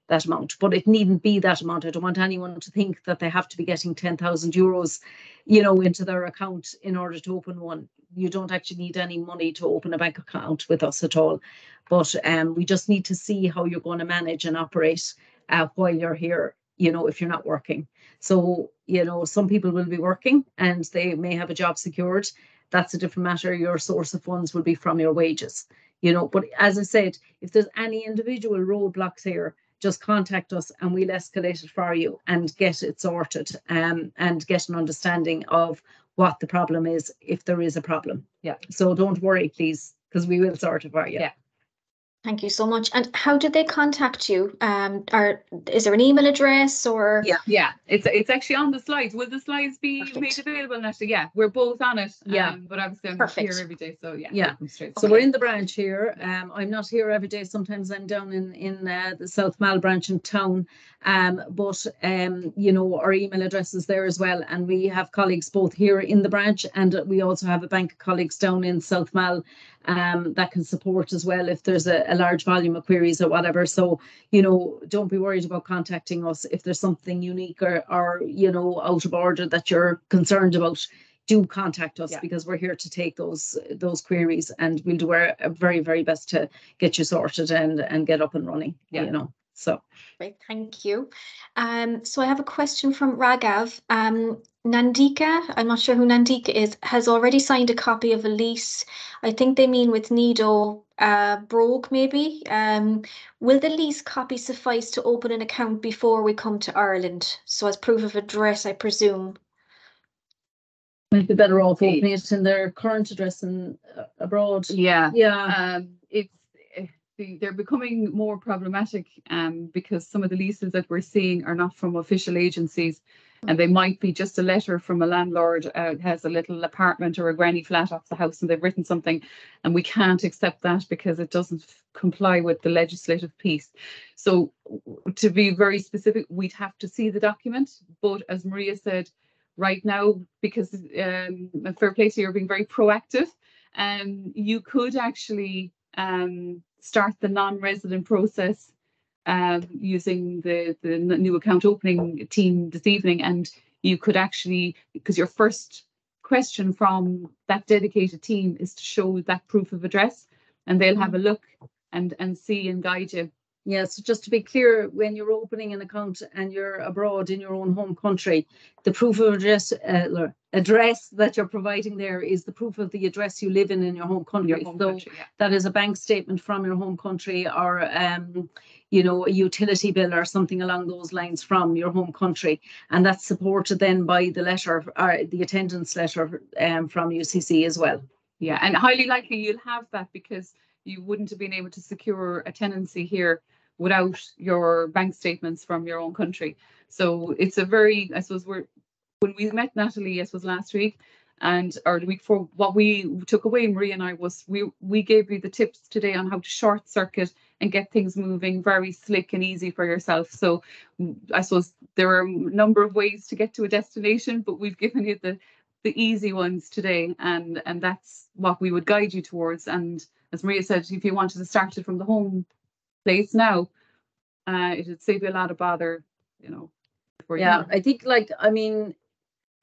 that amount. But it needn't be that amount. I don't want anyone to think that they have to be getting 10,000 euros, you know, into their account in order to open one. You don't actually need any money to open a bank account with us at all. But um, we just need to see how you're going to manage and operate uh, while you're here, you know, if you're not working. So, you know, some people will be working and they may have a job secured. That's a different matter. Your source of funds will be from your wages, you know. But as I said, if there's any individual roadblocks here, just contact us and we'll escalate it for you and get it sorted um, and get an understanding of what the problem is if there is a problem. Yeah. So don't worry, please, because we will sort it for you. Yeah. Thank you so much. And how did they contact you? Um, are is there an email address or? Yeah. Yeah, it's it's actually on the slides. Will the slides be Perfect. made available, Natalie? Yeah, we're both on it. Yeah. Um, but obviously I'm not here every day, so yeah. Yeah. we'll come straight So we're in the branch here. Um, I'm not here every day. Sometimes I'm down in in uh, the South Mall branch in town. Um, but um, you know, our email address is there as well, and we have colleagues both here in the branch, and we also have a bank of colleagues down in South Mall um, that can support as well if there's a, a large volume of queries or whatever. So you know, don't be worried about contacting us if there's something unique or or you know out of order that you're concerned about do contact us Yeah. because we're here to take those those queries and we'll do our very very best to get you sorted and and get up and running Yeah. you know so Great, thank you. Um, so I have a question from Ragav. Um, Nandika, I'm not sure who Nandika is, has already signed a copy of a lease. I think they mean with Nido uh, Brogue, maybe. Um, will the lease copy suffice to open an account before we come to Ireland? So as proof of address, I presume. might be better off opening it in their current address and uh, abroad Yeah. yeah Um, it's they're becoming more problematic um, because some of the leases that we're seeing are not from official agencies and they might be just a letter from a landlord uh, has a little apartment or a granny flat off the house and they've written something and we can't accept that because it doesn't comply with the legislative piece. So to be very specific, we'd have to see the document. But as Maria said, right now, because um, fair play to you, you're being very proactive, um, you could actually um, start the non-resident process um, using the, the new account opening team this evening. And you could actually, because your first question from that dedicated team is to show that proof of address and they'll have a look and, and see and guide you. Yeah, so just to be clear, when you're opening an account and you're abroad in your own home country, the proof of address uh, address that you're providing there is the proof of the address you live in in your home country. Your home so country, yeah. that is a bank statement from your home country or um, you know, a utility bill or something along those lines from your home country. And that's supported then by the letter or the attendance letter um, from UCC as well. Yeah, and highly likely you'll have that because you wouldn't have been able to secure a tenancy here without your bank statements from your own country. So it's a very, I suppose we're, when we met Natalie, I suppose last week, and or the week before, what we took away, Marie and I, was we we gave you the tips today on how to short circuit and get things moving very slick and easy for yourself. So I suppose there are a number of ways to get to a destination, but we've given you the the easy ones today, and and that's what we would guide you towards. And as Maria said, if you wanted to start it from the home place now, uh, it would save you a lot of bother, you know. Yeah. I think like, I mean,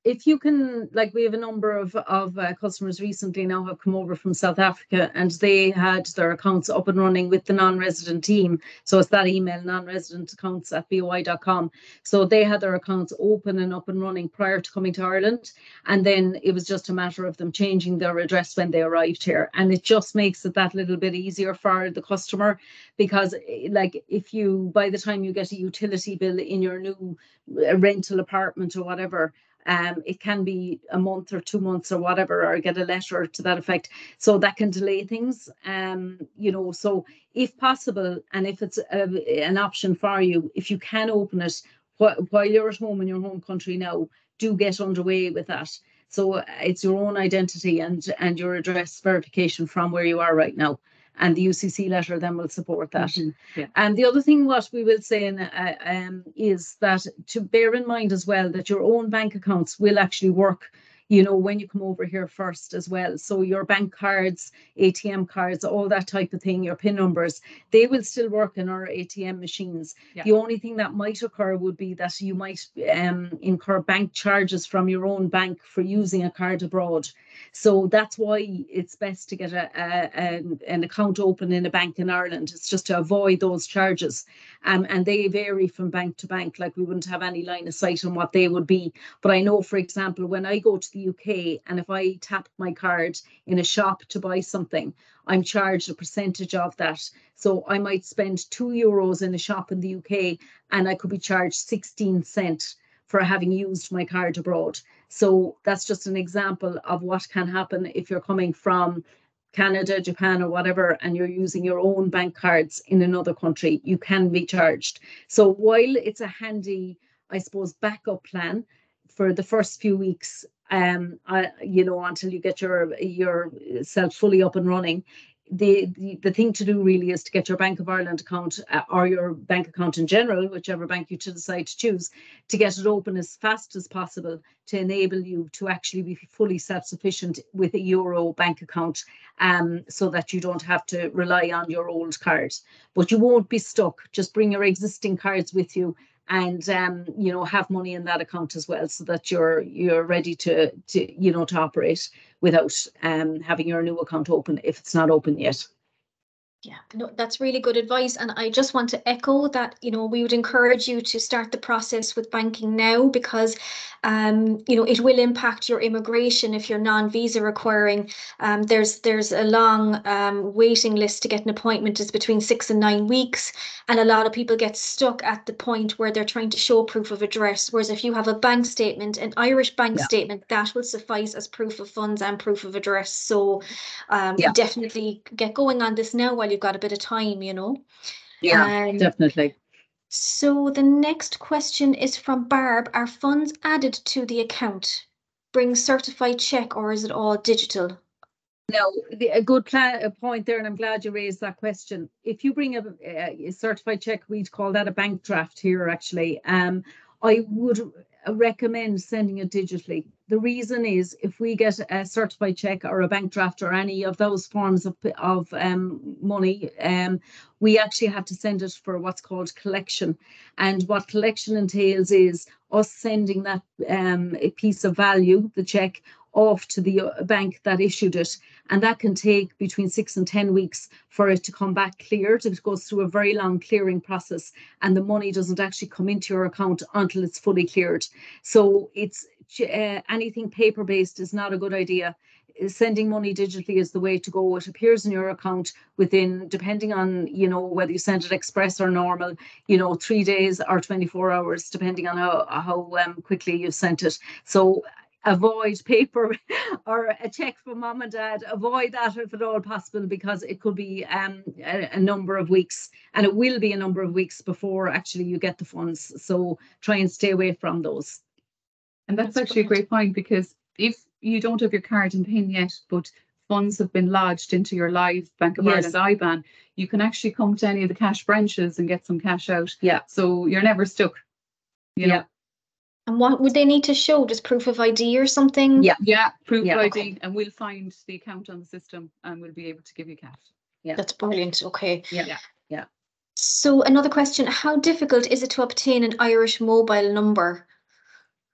if you can, like, we have a number of, of uh, customers recently now have come over from South Africa and they had their accounts up and running with the non-resident team. So it's that email, non-resident accounts at boi.com. So they had their accounts open and up and running prior to coming to Ireland. And then it was just a matter of them changing their address when they arrived here. And it just makes it that little bit easier for the customer because eh, like if you, by the time you get a utility bill in your new uh, rental apartment or whatever, um, it can be a month or two months or whatever, or get a letter to that effect. So that can delay things. Um, you know, so if possible, and if it's a, an option for you, if you can open it wh- while you're at home in your home country now, do get underway with that. So uh, it's your own identity and and your address verification from where you are right now. And the UCC letter then will support that. Mhm, yeah. And the other thing what we will say in, uh, um, is that to bear in mind as well that your own bank accounts will actually work, you know, when you come over here first as well. So your bank cards, ATM cards, all that type of thing, your PIN numbers, they will still work in our ATM machines. Yeah. The only thing that might occur would be that you might um, incur bank charges from your own bank for using a card abroad. So that's why it's best to get a, a, an, account open in a bank in Ireland. It's just to avoid those charges. Um, and they vary from bank to bank. Like we wouldn't have any line of sight on what they would be. But I know, for example, when I go to the UK and if I tap my card in a shop to buy something, I'm charged a percentage of that. So I might spend two euros in a shop in the UK and I could be charged 16 cent for having used my card abroad. So that's just an example of what can happen if you're coming from Canada, Japan, or whatever, and you're using your own bank cards in another country, you can be charged. So while it's a handy, I suppose, backup plan for the first few weeks, um, I, you know, until you get your yourself fully up and running, the, the the thing to do really is to get your Bank of Ireland account uh, or your bank account in general, whichever bank you decide to choose, to get it open as fast as possible to enable you to actually be fully self-sufficient with a euro bank account, um, so that you don't have to rely on your old card. But you won't be stuck. Just bring your existing cards with you and um, you know have money in that account as well so that you're you're ready to to you know to operate without um, having your new account open if it's not open yet. Yeah, no, that's really good advice. And I just want to echo that, you know, we would encourage you to start the process with banking now because, um, you know, it will impact your immigration if you're non-visa requiring. Um, there's there's a long um, waiting list to get an appointment. It's between six and nine weeks. And a lot of people get stuck at the point where they're trying to show proof of address. Whereas if you have a bank statement, an Irish bank Yeah. statement, that will suffice as proof of funds and proof of address. So um, Yeah. definitely get going on this now while you've got a bit of time, you know. Um, definitely. so the next question is from Barb. Are funds added to the account? Bring certified check or is it all digital? No, the, a good plan, a point there, and I'm glad you raised that question. If you bring a, a certified check, we'd call that a bank draft here, actually. Um, I would recommend sending it digitally. The reason is if we get a certified check or a bank draft or any of those forms of, of um, money, um, we actually have to send it for what's called collection. And what collection entails is us sending that um, piece of value, the check, off to the uh, bank that issued it. And that can take between six and 10 weeks for it to come back cleared. It goes through a very long clearing process and the money doesn't actually come into your account until it's fully cleared. So it's uh, anything paper based is not a good idea. Sending money digitally is the way to go. It appears in your account within, depending on, you know, whether you send it express or normal, you know, three days or 24 hours, depending on how, how um, quickly you sent it. So avoid paper or a check from mom and dad avoid that if at all possible because it could be um, a, a, number of weeks and it will be a number of weeks before actually you get the funds so try and stay away from those and that's, That's actually brilliant. a great point because if you don't have your card and pin yet but funds have been lodged into your live bank of Yes. ireland iban you can actually come to any of the cash branches and get some cash out Yeah. so you're never stuck you know Yeah. And what would they need to show? Just proof of ID or something? Yeah. Yeah, proof Yeah, of okay. ID, and we'll find the account on the system and we'll be able to give you cash. Yeah, that's brilliant. Okay. Yeah. Yeah. Yeah. So another question, how difficult is it to obtain an Irish mobile number?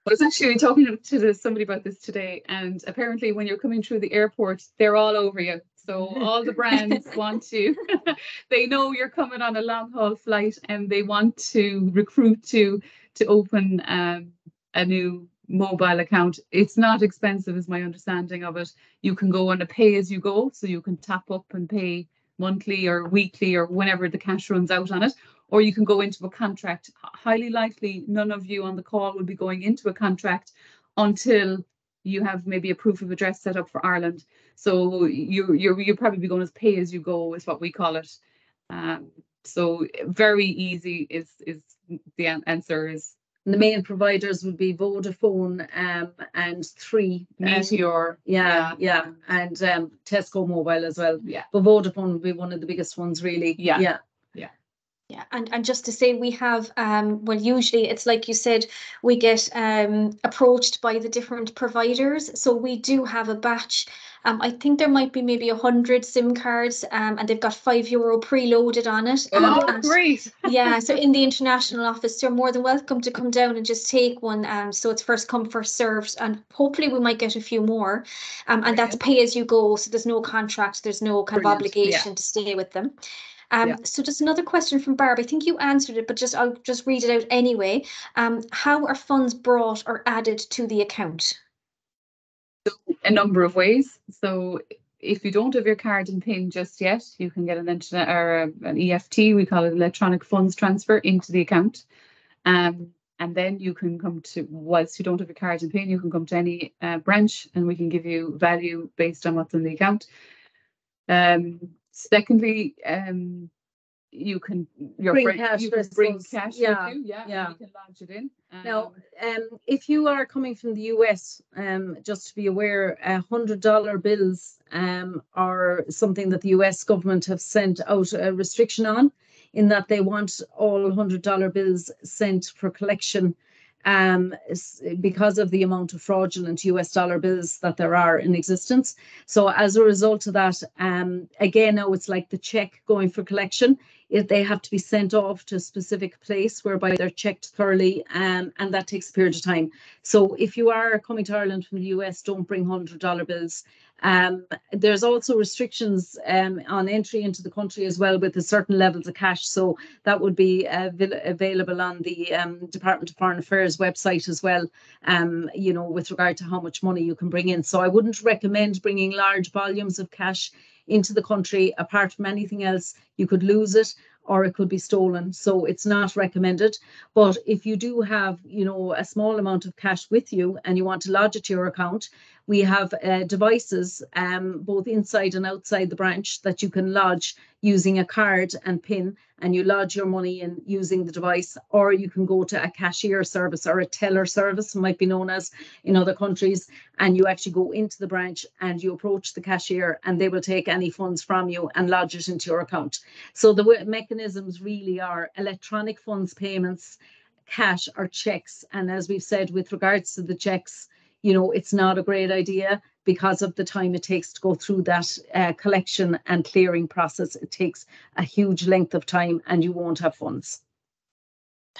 I was actually talking to somebody about this today, and apparently, when you're coming through the airport, they're all over you. So all the brands want to, they know you're coming on a long haul flight, and they want to recruit to to open um, a new mobile account. It's not expensive, is my understanding of it. You can go on a pay as you go, so you can tap up and pay monthly or weekly or whenever the cash runs out on it or you can go into a contract. Highly likely, none of you on the call will be going into a contract until you have maybe a proof of address set up for Ireland. So you you're you'll probably be going as pay as you go is what we call it. Um, so very easy is is the answer is The main providers would be Vodafone um, and Three. Meteor. yeah, yeah, and um, Tesco Mobile as well. Yeah. But Vodafone would be one of the biggest ones, really. Yeah. Yeah. Yeah, and, and just to say, we have, um, well, usually it's like you said, we get um, approached by the different providers. So we do have a batch. Um, I think there might be maybe a hundred SIM cards, um, and they've got five euro preloaded on it. Oh, And- great. yeah, so in the international office, you're more than welcome to come down and just take one. Um, so it's first come, first served, and hopefully we might get a few more. Um, and that's pay as you go, so there's no contract, there's no kind of Brilliant, yeah. obligation to stay with them. Um, Yeah. so just another question from Barb. I think you answered it, but just I'll just read it out anyway. Um, how are funds brought or added to the account? a number of ways. So if you don't have your card and PIN just yet, you can get an internet or an EFT, we call it electronic funds transfer into the account. Um, and then you can come to, whilst you don't have your card and PIN, you can come to any uh, branch and we can give you value based on what's in the account. Um, secondly, um, you can your Bring friend, cash you can bring cash Yeah, with you, yeah, yeah. you can lodge it in. Now, Um, um, if you are coming from the US, um, just to be aware, a hundred dollar bills um, are something that the US government have sent out a restriction on, in that they want all hundred dollar bills sent for collection. Um, because of the amount of fraudulent US dollar bills that there are in existence. So as a result of that, um, again, now it's like the check going for collection if they have to be sent off to a specific place whereby they're checked thoroughly um, and that takes a period of time. So if you are coming to Ireland from the US, don't bring hundred dollar bills. Um, there's also restrictions um, on entry into the country as well with the certain levels of cash. So that would be uh, available on the um, Department of Foreign Affairs website as well. Um, you know, with regard to how much money you can bring in. So I wouldn't recommend bringing large volumes of cash into the country. Apart from anything else, you could lose it or it could be stolen. So it's not recommended. But if you do have, you know, a small amount of cash with you and you want to lodge it to your account, we have uh, devices um, both inside and outside the branch that you can lodge using a card and pin and you lodge your money in using the device or you can go to a cashier service or a teller service might be known as in other countries and you actually go into the branch and you approach the cashier and they will take any funds from you and lodge it into your account. So the mechanisms really are electronic funds payments cash or checks. And as we've said with regards to the checks you know it's not a great idea because of the time it takes to go through that uh, collection and clearing process it takes a huge length of time and you won't have funds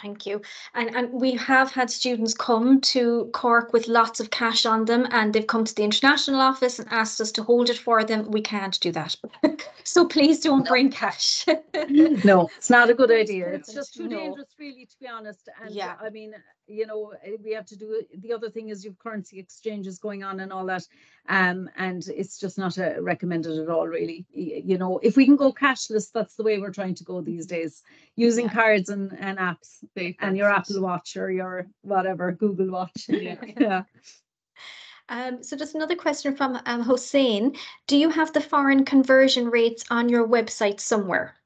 Thank you. And and we have had students come to Cork with lots of cash on them and they've come to the international office and asked us to hold it for them. We can't do that. So please don't bring cash. no it's not a good idea it's just too No. dangerous really to be honest and Yeah. i mean you know eh, we have to do the other thing is you've currency exchanges going on and all that um and it's just not uh, recommended at all really you know if we can go cashless that's the way we're trying to go these days using Yeah. cards and, and apps safe and your apple watch or your whatever google watch Yeah. yeah Um, so just another question from um, Hossein. Do you have the foreign conversion rates on your website somewhere?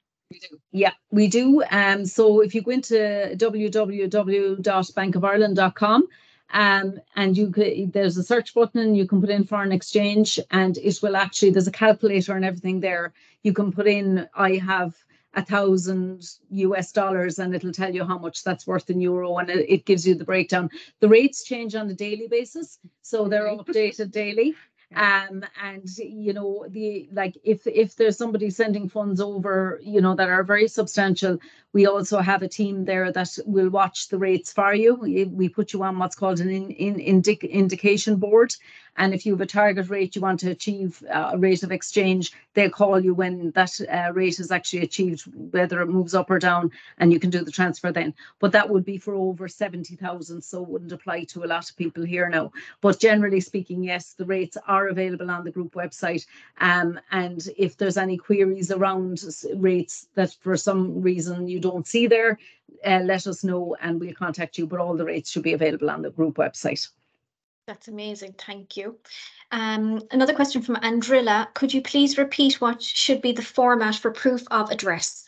Yeah, we do. Um, so if you go into www.bankofireland.com, um, and you could, there's a search button, you can put in foreign exchange, and it will actually there's a calculator and everything there. You can put in I have a thousand US dollars, and it'll tell you how much that's worth in euro, and it, it gives you the breakdown. The rates change on a daily basis, so they're updated daily. Um, and you know, the like if if there's somebody sending funds over, you know, that are very substantial, we also have a team there that will watch the rates for you. We, we put you on what's called an in, in, indic, indication board. And if you have a target rate you want to achieve uh, a rate of exchange, they'll call you when that uh, rate is actually achieved, whether it moves up or down, and you can do the transfer then. But that would be for over 70,000, so it wouldn't apply to a lot of people here now. But generally speaking, yes, the rates are available on the group website. Um, and if there's any queries around rates that for some reason you don't see there, uh, let us know and we'll contact you. But all the rates should be available on the group website. That's amazing. Thank you. Um, another question from Andrilla. Could you please repeat what should be the format for proof of address?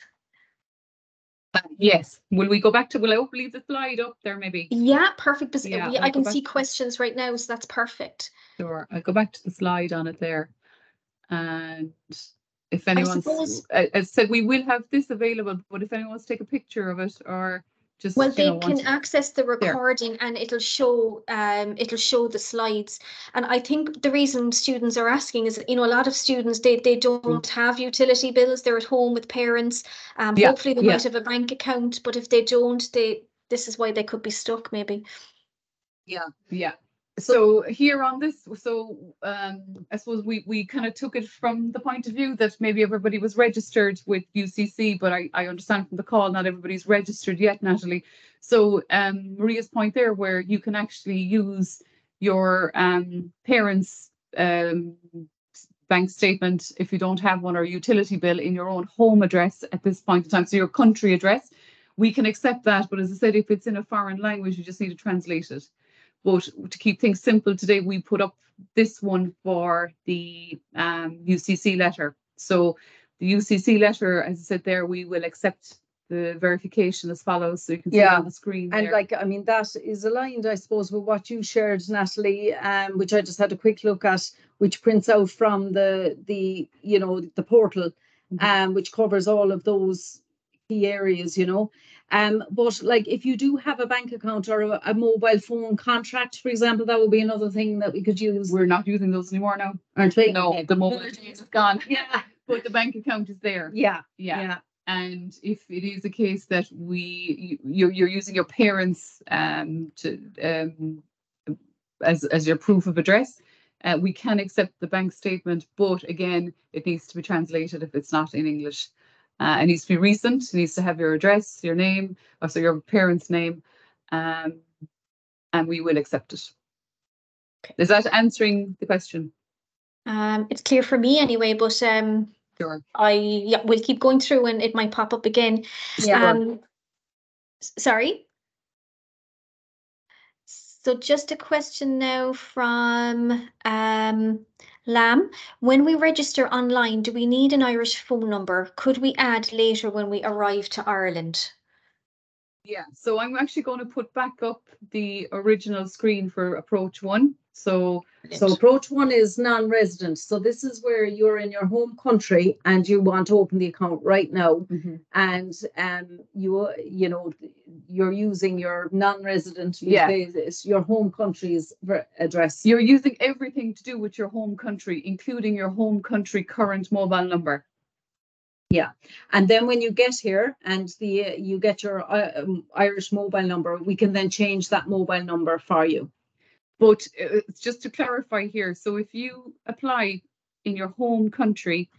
Uh, yes. Will we go back to, will I leave the slide up there maybe? Yeah, perfect. because Yeah, we- I can see questions right now, so that's perfect. Sure, I'll go back to the slide on it there. And if suppose- I, I said we will have this available, but if anyone wants to take a picture of it or just, Well, they know, can access the recording and it'll show, um, it'll show the slides. And I think the reason students are asking is, you know, a lot of students, they, they don't have utility bills, they're at home with parents. Um, Mm. Yeah, hopefully they yeah. might have a bank account, but if they don't, they, this is why they could be stuck maybe. Yeah yeah. So here on this, so um, I suppose we we kind of took it from the point of view that maybe everybody was registered with UCC, but I I understand from the call not everybody's registered yet, Natalie. So um, Maria's point there, where you can actually use your um, parents' um, bank statement if you don't have one or utility bill in your own home address at this point in time, so your country address. We can accept that, but as I said, if it's in a foreign language, you just need to translate it. But to keep things simple today, we put up this one for the um, UCC letter. So the UCC letter, as I said there, we will accept the verification as follows. So you can see Yeah, on the screen And there. like, I mean, that is aligned, I suppose, with what you shared, Natalie, um, which I just had a quick look at, which prints out from the, the, you know, the portal, Mhm. um, which covers all of those key areas, you know. Um, but like, if you do have a bank account or a, a mobile phone contract, for example, that would be another thing that we could use, We're not using those anymore now. aren't we? No, Okay. the mobile days is gone, Yeah, but the bank account is there. yeah, Yeah. yeah, And if it is a case that we you, you're you're using your parents um to um as as your proof of address, uh, we can accept the bank statement, but again, it needs to be translated if it's not in English. Uh, it needs to be recent. It needs to have your address, your name, or so your parents' name, um, and we will accept it. Okay. Is that answering the question? Um, it's clear for me anyway, but, um, Sure. I, yeah, we'll keep going through and it might pop up again. yeah. Um, sorry. So just a question now from um, Lam. When we register online, do we need an Irish phone number? Could we add later when we arrive to Ireland? Yeah, so I'm actually going to put back up the original screen for approach one. So So approach one is non-resident. So this is where you're in your home country and you want to open the account right now. And um, you, you know, you're using your non-resident, Yeah. it's your home country's address. you're using everything to do with your home country, including your home country current mobile number. Yeah, and then when you get here and the, you get your uh, um, Irish mobile number, we can then change that mobile number for you. But uh, just to clarify here, so if you apply in your home country,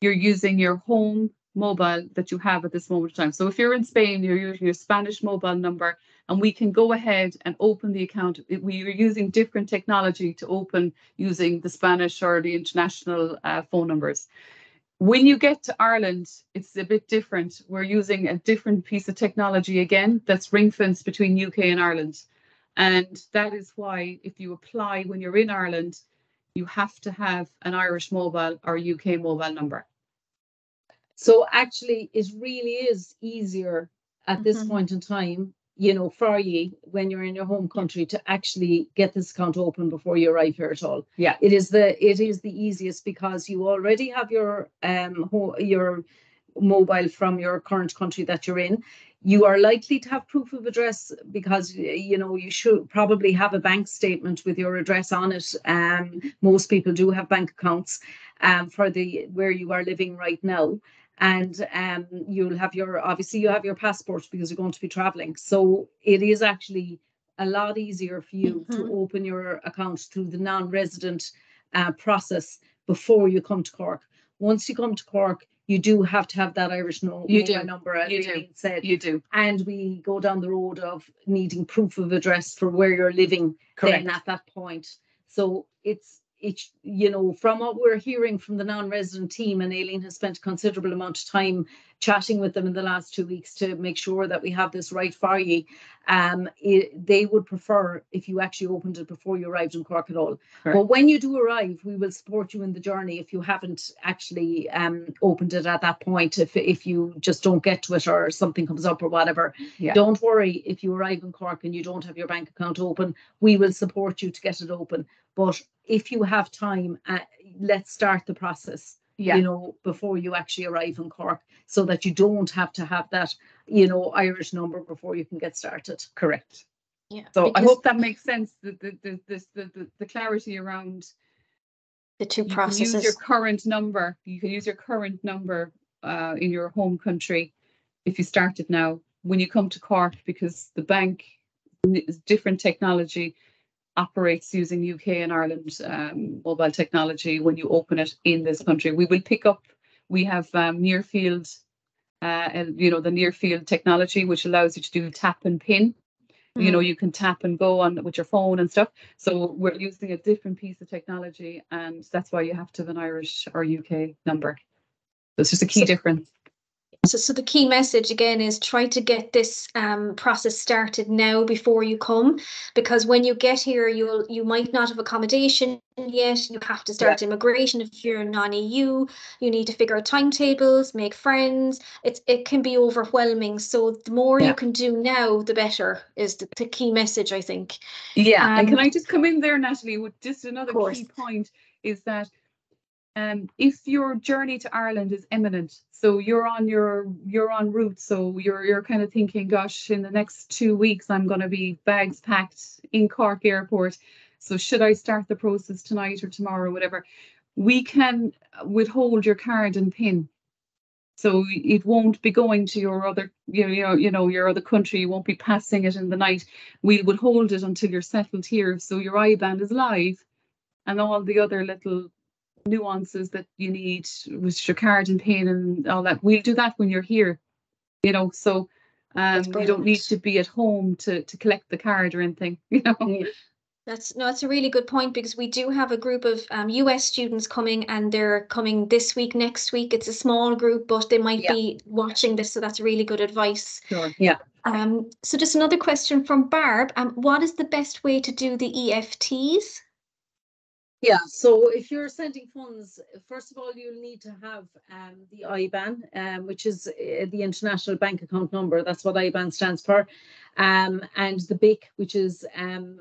you're using your home mobile that you have at this moment in time. So if you're in Spain, you're using your Spanish mobile number, and we can go ahead and open the account. We are using different technology to open using the Spanish or the international uh, phone numbers. When you get to Ireland, it's a bit different. We're using a different piece of technology again that's ring fenced between UK and Ireland. And that is why if you apply when you're in Ireland, you have to have an Irish mobile or UK mobile number. So actually, it really is easier at this Mhm. point in time, you know, for you when you're in your home country to actually get this account open before you arrive here at all. Yeah. It is the it is the easiest because you already have your um ho- your mobile from your current country that you're in. You are likely to have proof of address because you know you should probably have a bank statement with your address on it. Um, most people do have bank accounts um, for the where you are living right now and um, you'll have your obviously you have your passport because you're going to be traveling so it is actually a lot easier for you to Mhm. open your account through the non-resident uh, process before you come to cork once you come to cork you do have to have that irish no- You do. number as You do. Said You do. and we go down the road of needing proof of address for where you're living Correct. then at that point. So it's it's you know from what we're hearing from the non-resident team and Aileen has spent a considerable amount of time chatting with them in the last two weeks to make sure that we have this right for you. Um, it, they would prefer if you actually opened it before you arrived in Cork at all. Correct. But when you do arrive, we will support you in the journey if you haven't actually um, opened it at that point. If if you just don't get to it or something comes up or whatever, Yeah. don't worry if you arrive in Cork and you don't have your bank account open. We will support you to get it open. But if you have time, uh, let's start the process Yeah. you know, before you actually arrive in Cork, so that you don't have to have that, you know, Irish number before you can get started. Correct. Yeah. So I hope that makes sense. The the the this the, the, the clarity around the two you can use your current number. You can use your current number uh, in your home country if you start it now. When you come to Cork, because the bank is different technology operates using UK and Ireland um, mobile technology when you open it in this country. We will pick up. We have um, near field, uh, and you know the near field technology, which allows you to do tap and pin you know Mm. you can tap and go on with your phone and stuff so we're using a different piece of technology and that's why you have to have an irish or uk number So it's just a key So- difference So, so the key message again is try to get this um, process started now before you come, because when you get here, you'll you might not have accommodation yet. You have to start immigration if you're non-EU. You need to figure out timetables, make friends. It's it can be overwhelming. So the more Yeah. you can do now, the better is the, the key message, I think. yeah and can Um, i just come in there natalie with just another course. key point is that um, if your journey to Ireland is imminent, so you're on your you're on route, so you're you're kind of thinking, gosh, in the next two weeks I'm going to be bags packed in Cork Airport. So should I start the process tonight or tomorrow or whatever? We can withhold your card and PIN. So it won't be going to your other, you know, you know, you know, your other country. You won't be passing it in the night. We would hold it until you're settled here. So your IBAN is live, and all the other little nuances that you need with your card and PIN and all that. We'll do that when you're here. You know, so um, you don't need to be at home to to collect the card or anything. You know. That's no, that's a really good point because we do have a group of um, US students coming and they're coming this week, next week. It's a small group, but they might Yeah. be watching this, so that's really good advice. Sure. Um, so just another question from Barb. Um, what is the best way to do the EFTs? Yeah, so if you're sending funds, first of all, you'll need to have um, the IBAN, um, which is uh, the international bank account number. That's what IBAN stands for. Um, and the BIC, which is, um,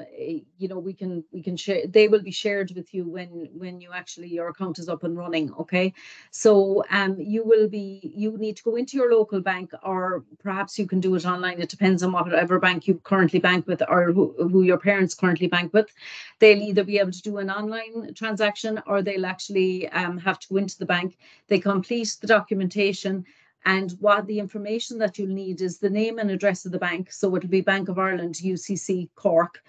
you know, we can we can share. They will be shared with you when when you actually your account is up and running. Okay, so um, you will be you need to go into your local bank, or perhaps you can do it online. It depends on whatever bank you currently bank with, or who, who your parents currently bank with they'll either be able to do an online transaction or they'll actually um, have to go into the bank. They complete the documentation and what the information that you'll need is the name and address of the bank. So it'll be Bank of Ireland, UCC Cork,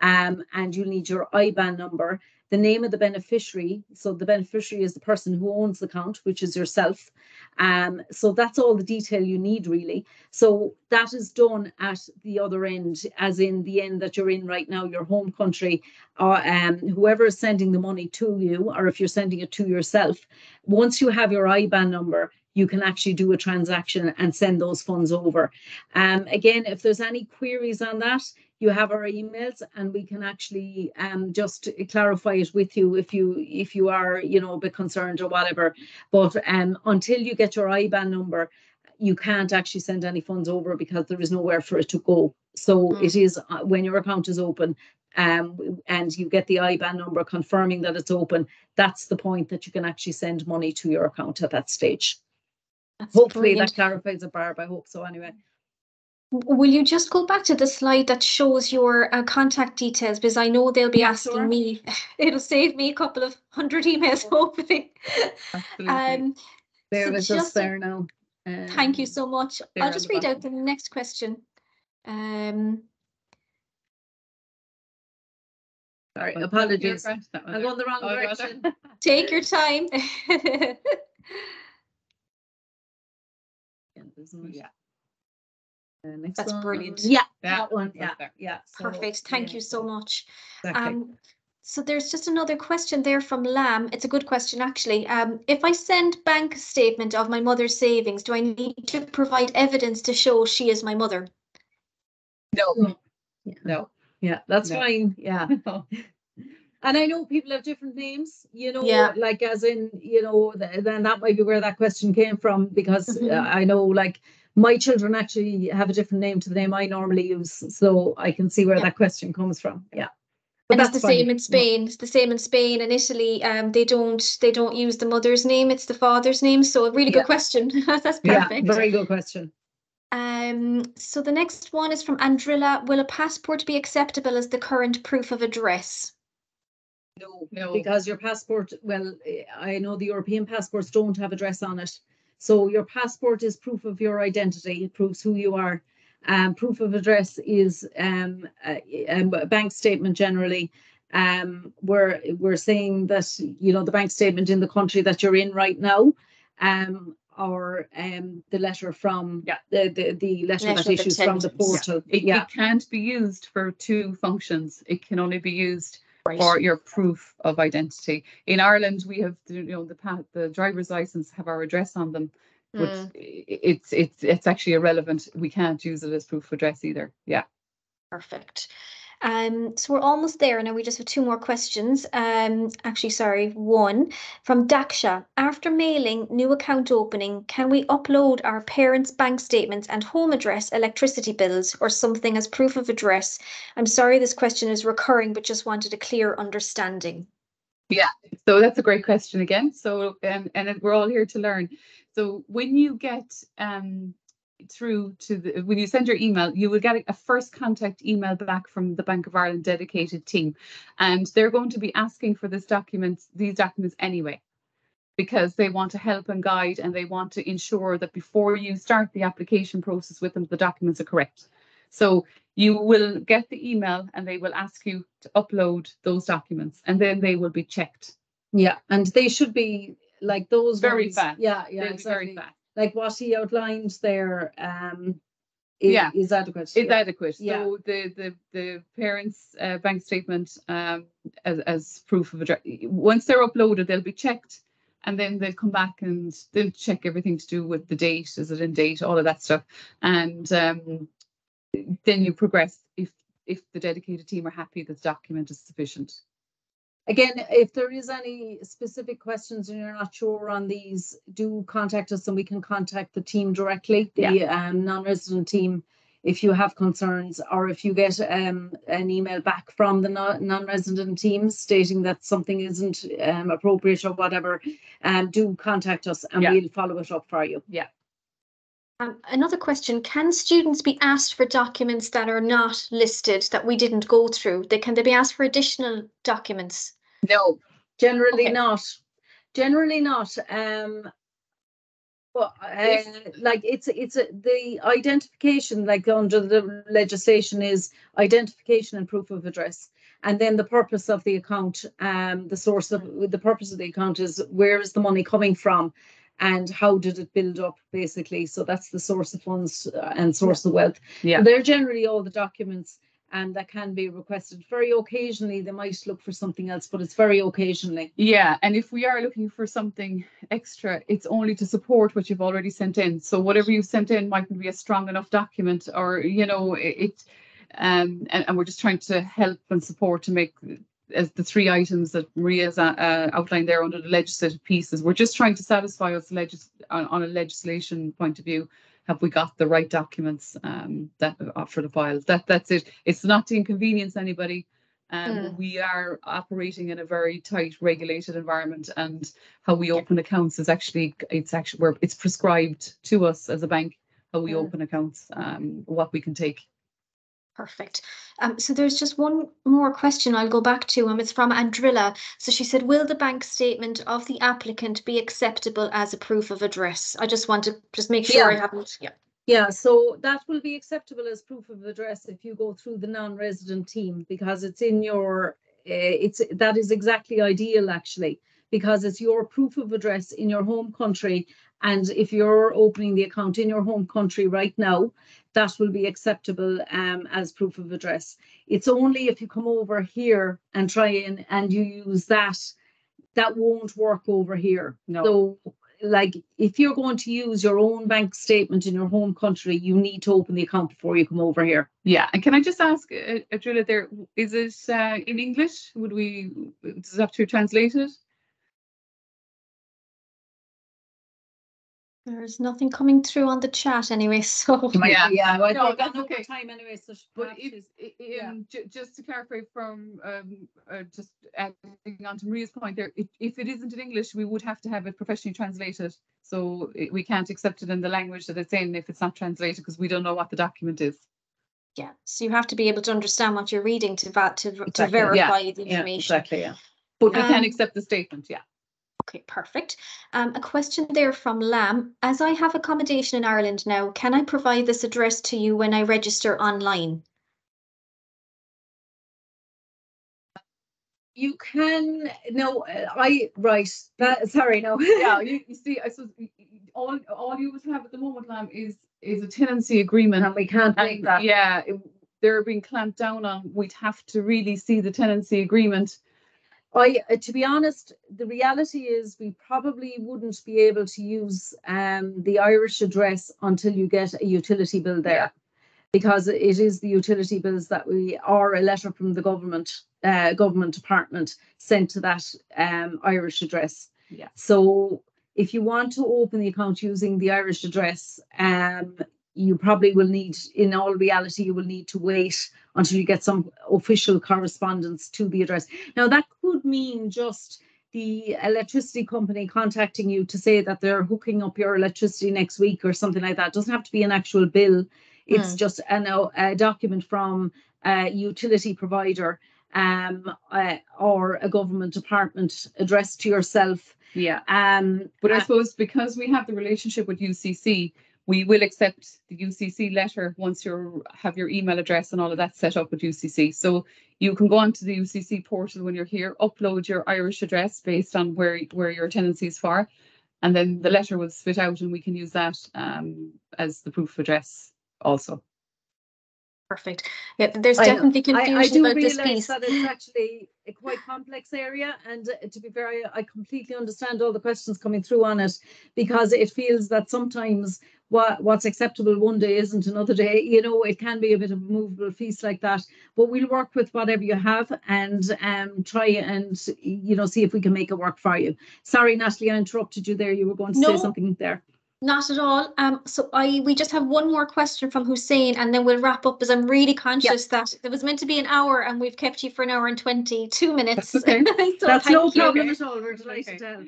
um, and you'll need your IBAN number, the name of the beneficiary. So the beneficiary is the person who owns the account, which is yourself. Um, so that's all the detail you need really. So that is done at the other end, as in the end that you're in right now, your home country, or um, whoever is sending the money to you, or if you're sending it to yourself. Once you have your IBAN number, you can actually do a transaction and send those funds over. Um, again, if there's any queries on that, you have our emails and we can actually um, just clarify it with you if you if you are you know a bit concerned or whatever. But um, until you get your IBAN number, you can't actually send any funds over because there is nowhere for it to go. So Mm. it is uh, when your account is open um, and you get the IBAN number confirming that it's open, that's the point that you can actually send money to your account at that stage. That's Hopefully brilliant. that clarifies it, Barb. I hope so anyway. Will you just go back to the slide that shows your uh, contact details because I know they'll be Yeah, asking sure. me. It'll save me a couple of hundred emails, hopefully. Absolutely. Um, There So it is just a- there now. Thank you Um, so much. I'll just the read out the next question. Um, Sorry, apologies. you're grand, that one I'm there. going the wrong Oh, direction. take your time. Yeah. Uh, next That's one. brilliant. Yeah, Yeah, that one. Yeah, there. yeah. so, Perfect. Thank yeah, you so much. Exactly. Um, so there's just another question there from Lam. It's a good question, actually. Um, if I send bank statement of my mother's savings, do I need to provide evidence to show she is my mother? No, Yeah. no. Yeah, that's No. fine. Yeah. And I know people have different names, you know, Yeah. like as in, you know, th- then that might be where that question came from because uh, Mhm. I know like my children actually have a different name to the name I normally use. So I can see where Yeah. that question comes from. Yeah. But And it's the fine. same in Spain. It's the same in Spain and Italy. Um, they don't they don't use the mother's name. It's the father's name. So a really Yeah. good question. That's Yeah, perfect. very good question. Um, so the next one is from Andrilla. Will a passport be acceptable as the current proof of address? No, No. because your passport, well, eh, I know the European passports don't have address on it. So your passport is proof of your identity, it proves who you are. Um, proof of address is um, a, a bank statement generally. Um, we're we're saying that you know the bank statement in the country that you're in right now, um, or um, the letter from Yeah. the the, the letter, Letter that issues from the attendance. portal. It, yeah, it can't be used for two functions. It can only be used Right. for your proof of identity. In Ireland, we have the, you know the the driver's license have our address on them, but Mm. it's it's it's actually irrelevant. We can't use it as proof of address either. Yeah. Perfect. Um, so we're almost there now. We just have two more questions. Um, actually, sorry, one from Daksha. After mailing new account opening, can we upload our parents' bank statements and home address electricity bills or something as proof of address? I'm sorry this question is recurring, but just wanted a clear understanding. Yeah, so that's a great question again. So um, and we're all here to learn. So when you get um through to the when you send your email, you will get a, first contact email back from the Bank of Ireland dedicated team, and they're going to be asking for this documents these documents anyway, because they want to help and guide and they want to ensure that before you start the application process with them, the documents are correct. So you will get the email and they will ask you to upload those documents and then they will be checked. yeah, and they should be like those Very ones- fast. Yeah, yeah, They'll be very fast. Like what he outlined there um is, Yeah. is adequate. Is yeah. adequate. Yeah. So the the the parents' uh, bank statement um, as as proof of address. Once they're uploaded, they'll be checked, and then they'll come back and they'll check everything to do with the date. Is it in date? All of that stuff, and um, then you progress if if the dedicated team are happy that the document is sufficient. Again, if there is any specific questions and you're not sure on these, do contact us and we can contact the team directly, the um non-resident team. If you have concerns or if you get um an email back from the non-resident team stating that something isn't um appropriate or whatever, um do contact us and Yeah. we'll follow it up for you. Um, another question, can students be asked for documents that are not listed that we didn't go through? They, can they be asked for additional documents? No. Generally Okay. not. Generally not. Um. But uh, like it's it's a, the identification like under the legislation is identification and proof of address. And then the purpose of the account, um, the source of the purpose of the account is where is the money coming from, and how did it build up basically. So that's the source of funds uh, and source of wealth. Yeah. They're generally all the documents and that can be requested. Very occasionally, they might look for something else, but it's very occasionally. Yeah, and if we are looking for something extra, it's only to support what you've already sent in. So whatever you've sent in mightn't be a strong enough document, or you know, it. it um, and, and we're just trying to help and support to make as the three items that Maria's uh, uh, outlined there under the legislative pieces. We're just trying to satisfy us legis- on, on a legislation point of view. Have we got the right documents um, that uh, for the files? That that's it. It's not to inconvenience anybody. Um, Mm. We are operating in a very tight, regulated environment, and how we open accounts is actually it's actually where it's prescribed to us as a bank how we Mm. open accounts, um, what we can take. Perfect. Um, so there's just one more question I'll go back to, and it's from Andrilla. So she said, will the bank statement of the applicant be acceptable as a proof of address? I just want to just make sure yeah. I haven't, yeah. Yeah, so that will be acceptable as proof of address if you go through the non-resident team because it's in your, uh, it's that is exactly ideal actually because it's your proof of address in your home country. And if you're opening the account in your home country right now, that will be acceptable um, as proof of address. It's only if you come over here and try and, and you use that, that won't work over here. No. So like if you're going to use your own bank statement in your home country, you need to open the account before you come over here. Yeah, and can I just ask, uh, Adrila, there is it uh, in English? Would we does it have to be translated? There's nothing coming through on the chat anyway, so. Yeah. yeah. Well, No, we've got that's no okay. more time anyway, so. But perhaps if, it's- i- yeah. um, ju- just to clarify from um, uh, just adding on to Maria's point there, i- if it isn't in English, we would have to have it professionally translated. So i- we can't accept it in the language that it's in if it's not translated because we don't know what the document is. Yeah, so you have to be able to understand what you're reading to va- to, to Exactly, yeah, verify the Yeah, information. exactly, yeah. But we Um, can accept the statement, yeah. Okay, perfect. Um, a question there from Lam. As I have accommodation in Ireland now, can I provide this address to you when I register online? You can, no, uh, I, right, that, sorry, no. Yeah, you, you see, I suppose y- y- all, all you would have at the moment, Lam, is, is a tenancy agreement. And we can't make that. yeah, it- they're being clamped down on. We'd have to really see the tenancy agreement. I, uh, to be honest, the reality is we probably wouldn't be able to use um the Irish address until you get a utility bill Yeah. there. Because it is the utility bills that we, or a letter from the government, uh, government department sent to that um Irish address. Yeah. So if you want to open the account using the Irish address, um, you probably will need, in all reality, you will need to wait until you get some official correspondence to the address. Now, that could mean just the electricity company contacting you to say that they're hooking up your electricity next week or something like that. It doesn't have to be an actual bill. It's Hmm. just an, uh, a document from a utility provider um, uh, or a government department addressed to yourself. Yeah. Um, But I suppose because we have the relationship with UCC, we will accept the UCC letter once you have your email address and all of that set up with UCC. So you can go onto the UCC portal when you're here, upload your Irish address based on where where your tenancy is for, and then the letter will spit out, and we can use that um, as the proof of address also. Perfect. Yeah, there's I know. definitely I, I confusion do about this piece. that it's actually a quite complex area, and uh, to be fair, I, I completely understand all the questions coming through on it because it feels that sometimes what what's acceptable one day isn't another day. You know, it can be a bit of a movable feast like that. But we'll work with whatever you have and um try and you know see if we can make it work for you. Sorry, Natalie, I interrupted you there. You were going to No. say something there. Not at all. Um, so I we just have one more question from Hussein and then we'll wrap up as I'm really conscious that it was meant to be an hour and we've kept you for an hour and 22 minutes. That's okay. So That's thank no you. problem at all. We're delighted Okay. to.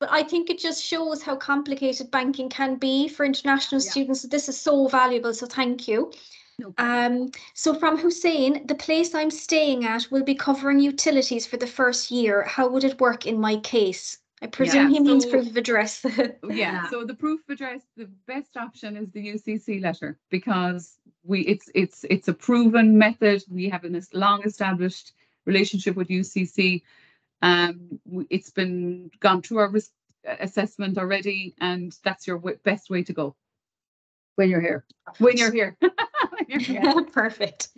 But I think it just shows how complicated banking can be for international Yeah. students. So This is so valuable, so thank you. No. Um, so from Hussein, the place I'm staying at will be covering utilities for the first year. How would it work in my case? I presume Yeah, he means so- proof of address. Yeah, Yeah. so the proof of address, the best option is the UCC letter because we it's it's it's a proven method. We have a long established relationship with UCC. Um, it's been gone through our risk assessment already, and that's your w- best way to go When you're here. when you're here. When you're here. Perfect.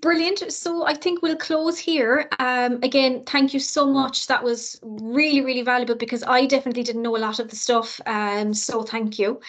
Brilliant. So I think we'll close here. Um, again, thank you so much. That was really, really valuable because I definitely didn't know a lot of the stuff. Um, so thank you.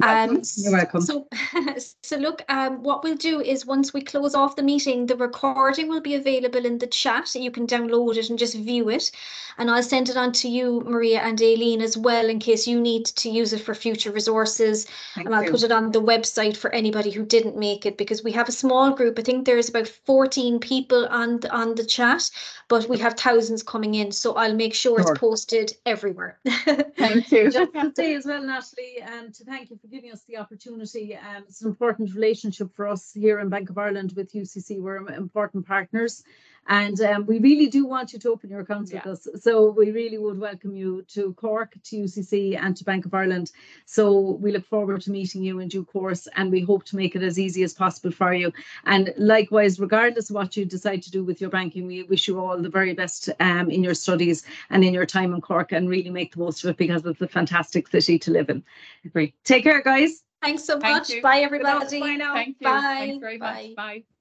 Um, You're welcome. So, so look, um, what we'll do is once we close off the meeting, the recording will be available in the chat. You can download it and just view it. And I'll send it on to you, Maria and Aileen, as well, in case you need to use it for future resources. Thank And I'll you. put it on the website for anybody who didn't make it because we have a small group. I think there's about 14 people on the, on the chat, but we have thousands coming in. So I'll make sure Sure. it's posted everywhere. Thank you. Just to say as well, Natalie, um, to thank you for giving us the opportunity. Um, it's an important relationship for us here in Bank of Ireland with UCC. We're important partners. And um, we really do want you to open your accounts with us. So we really would welcome you to Cork, to UCC, and to Bank of Ireland. So we look forward to meeting you in due course, and we hope to make it as easy as possible for you. And likewise, regardless of what you decide to do with your banking, we wish you all the very best um, in your studies and in your time in Cork and really make the most of it because it's a fantastic city to live in. Agree. Take care, guys. Thanks so Thank much. you. Bye, everybody. Bye now. Thank you. Bye. Thanks very Bye. much. Bye.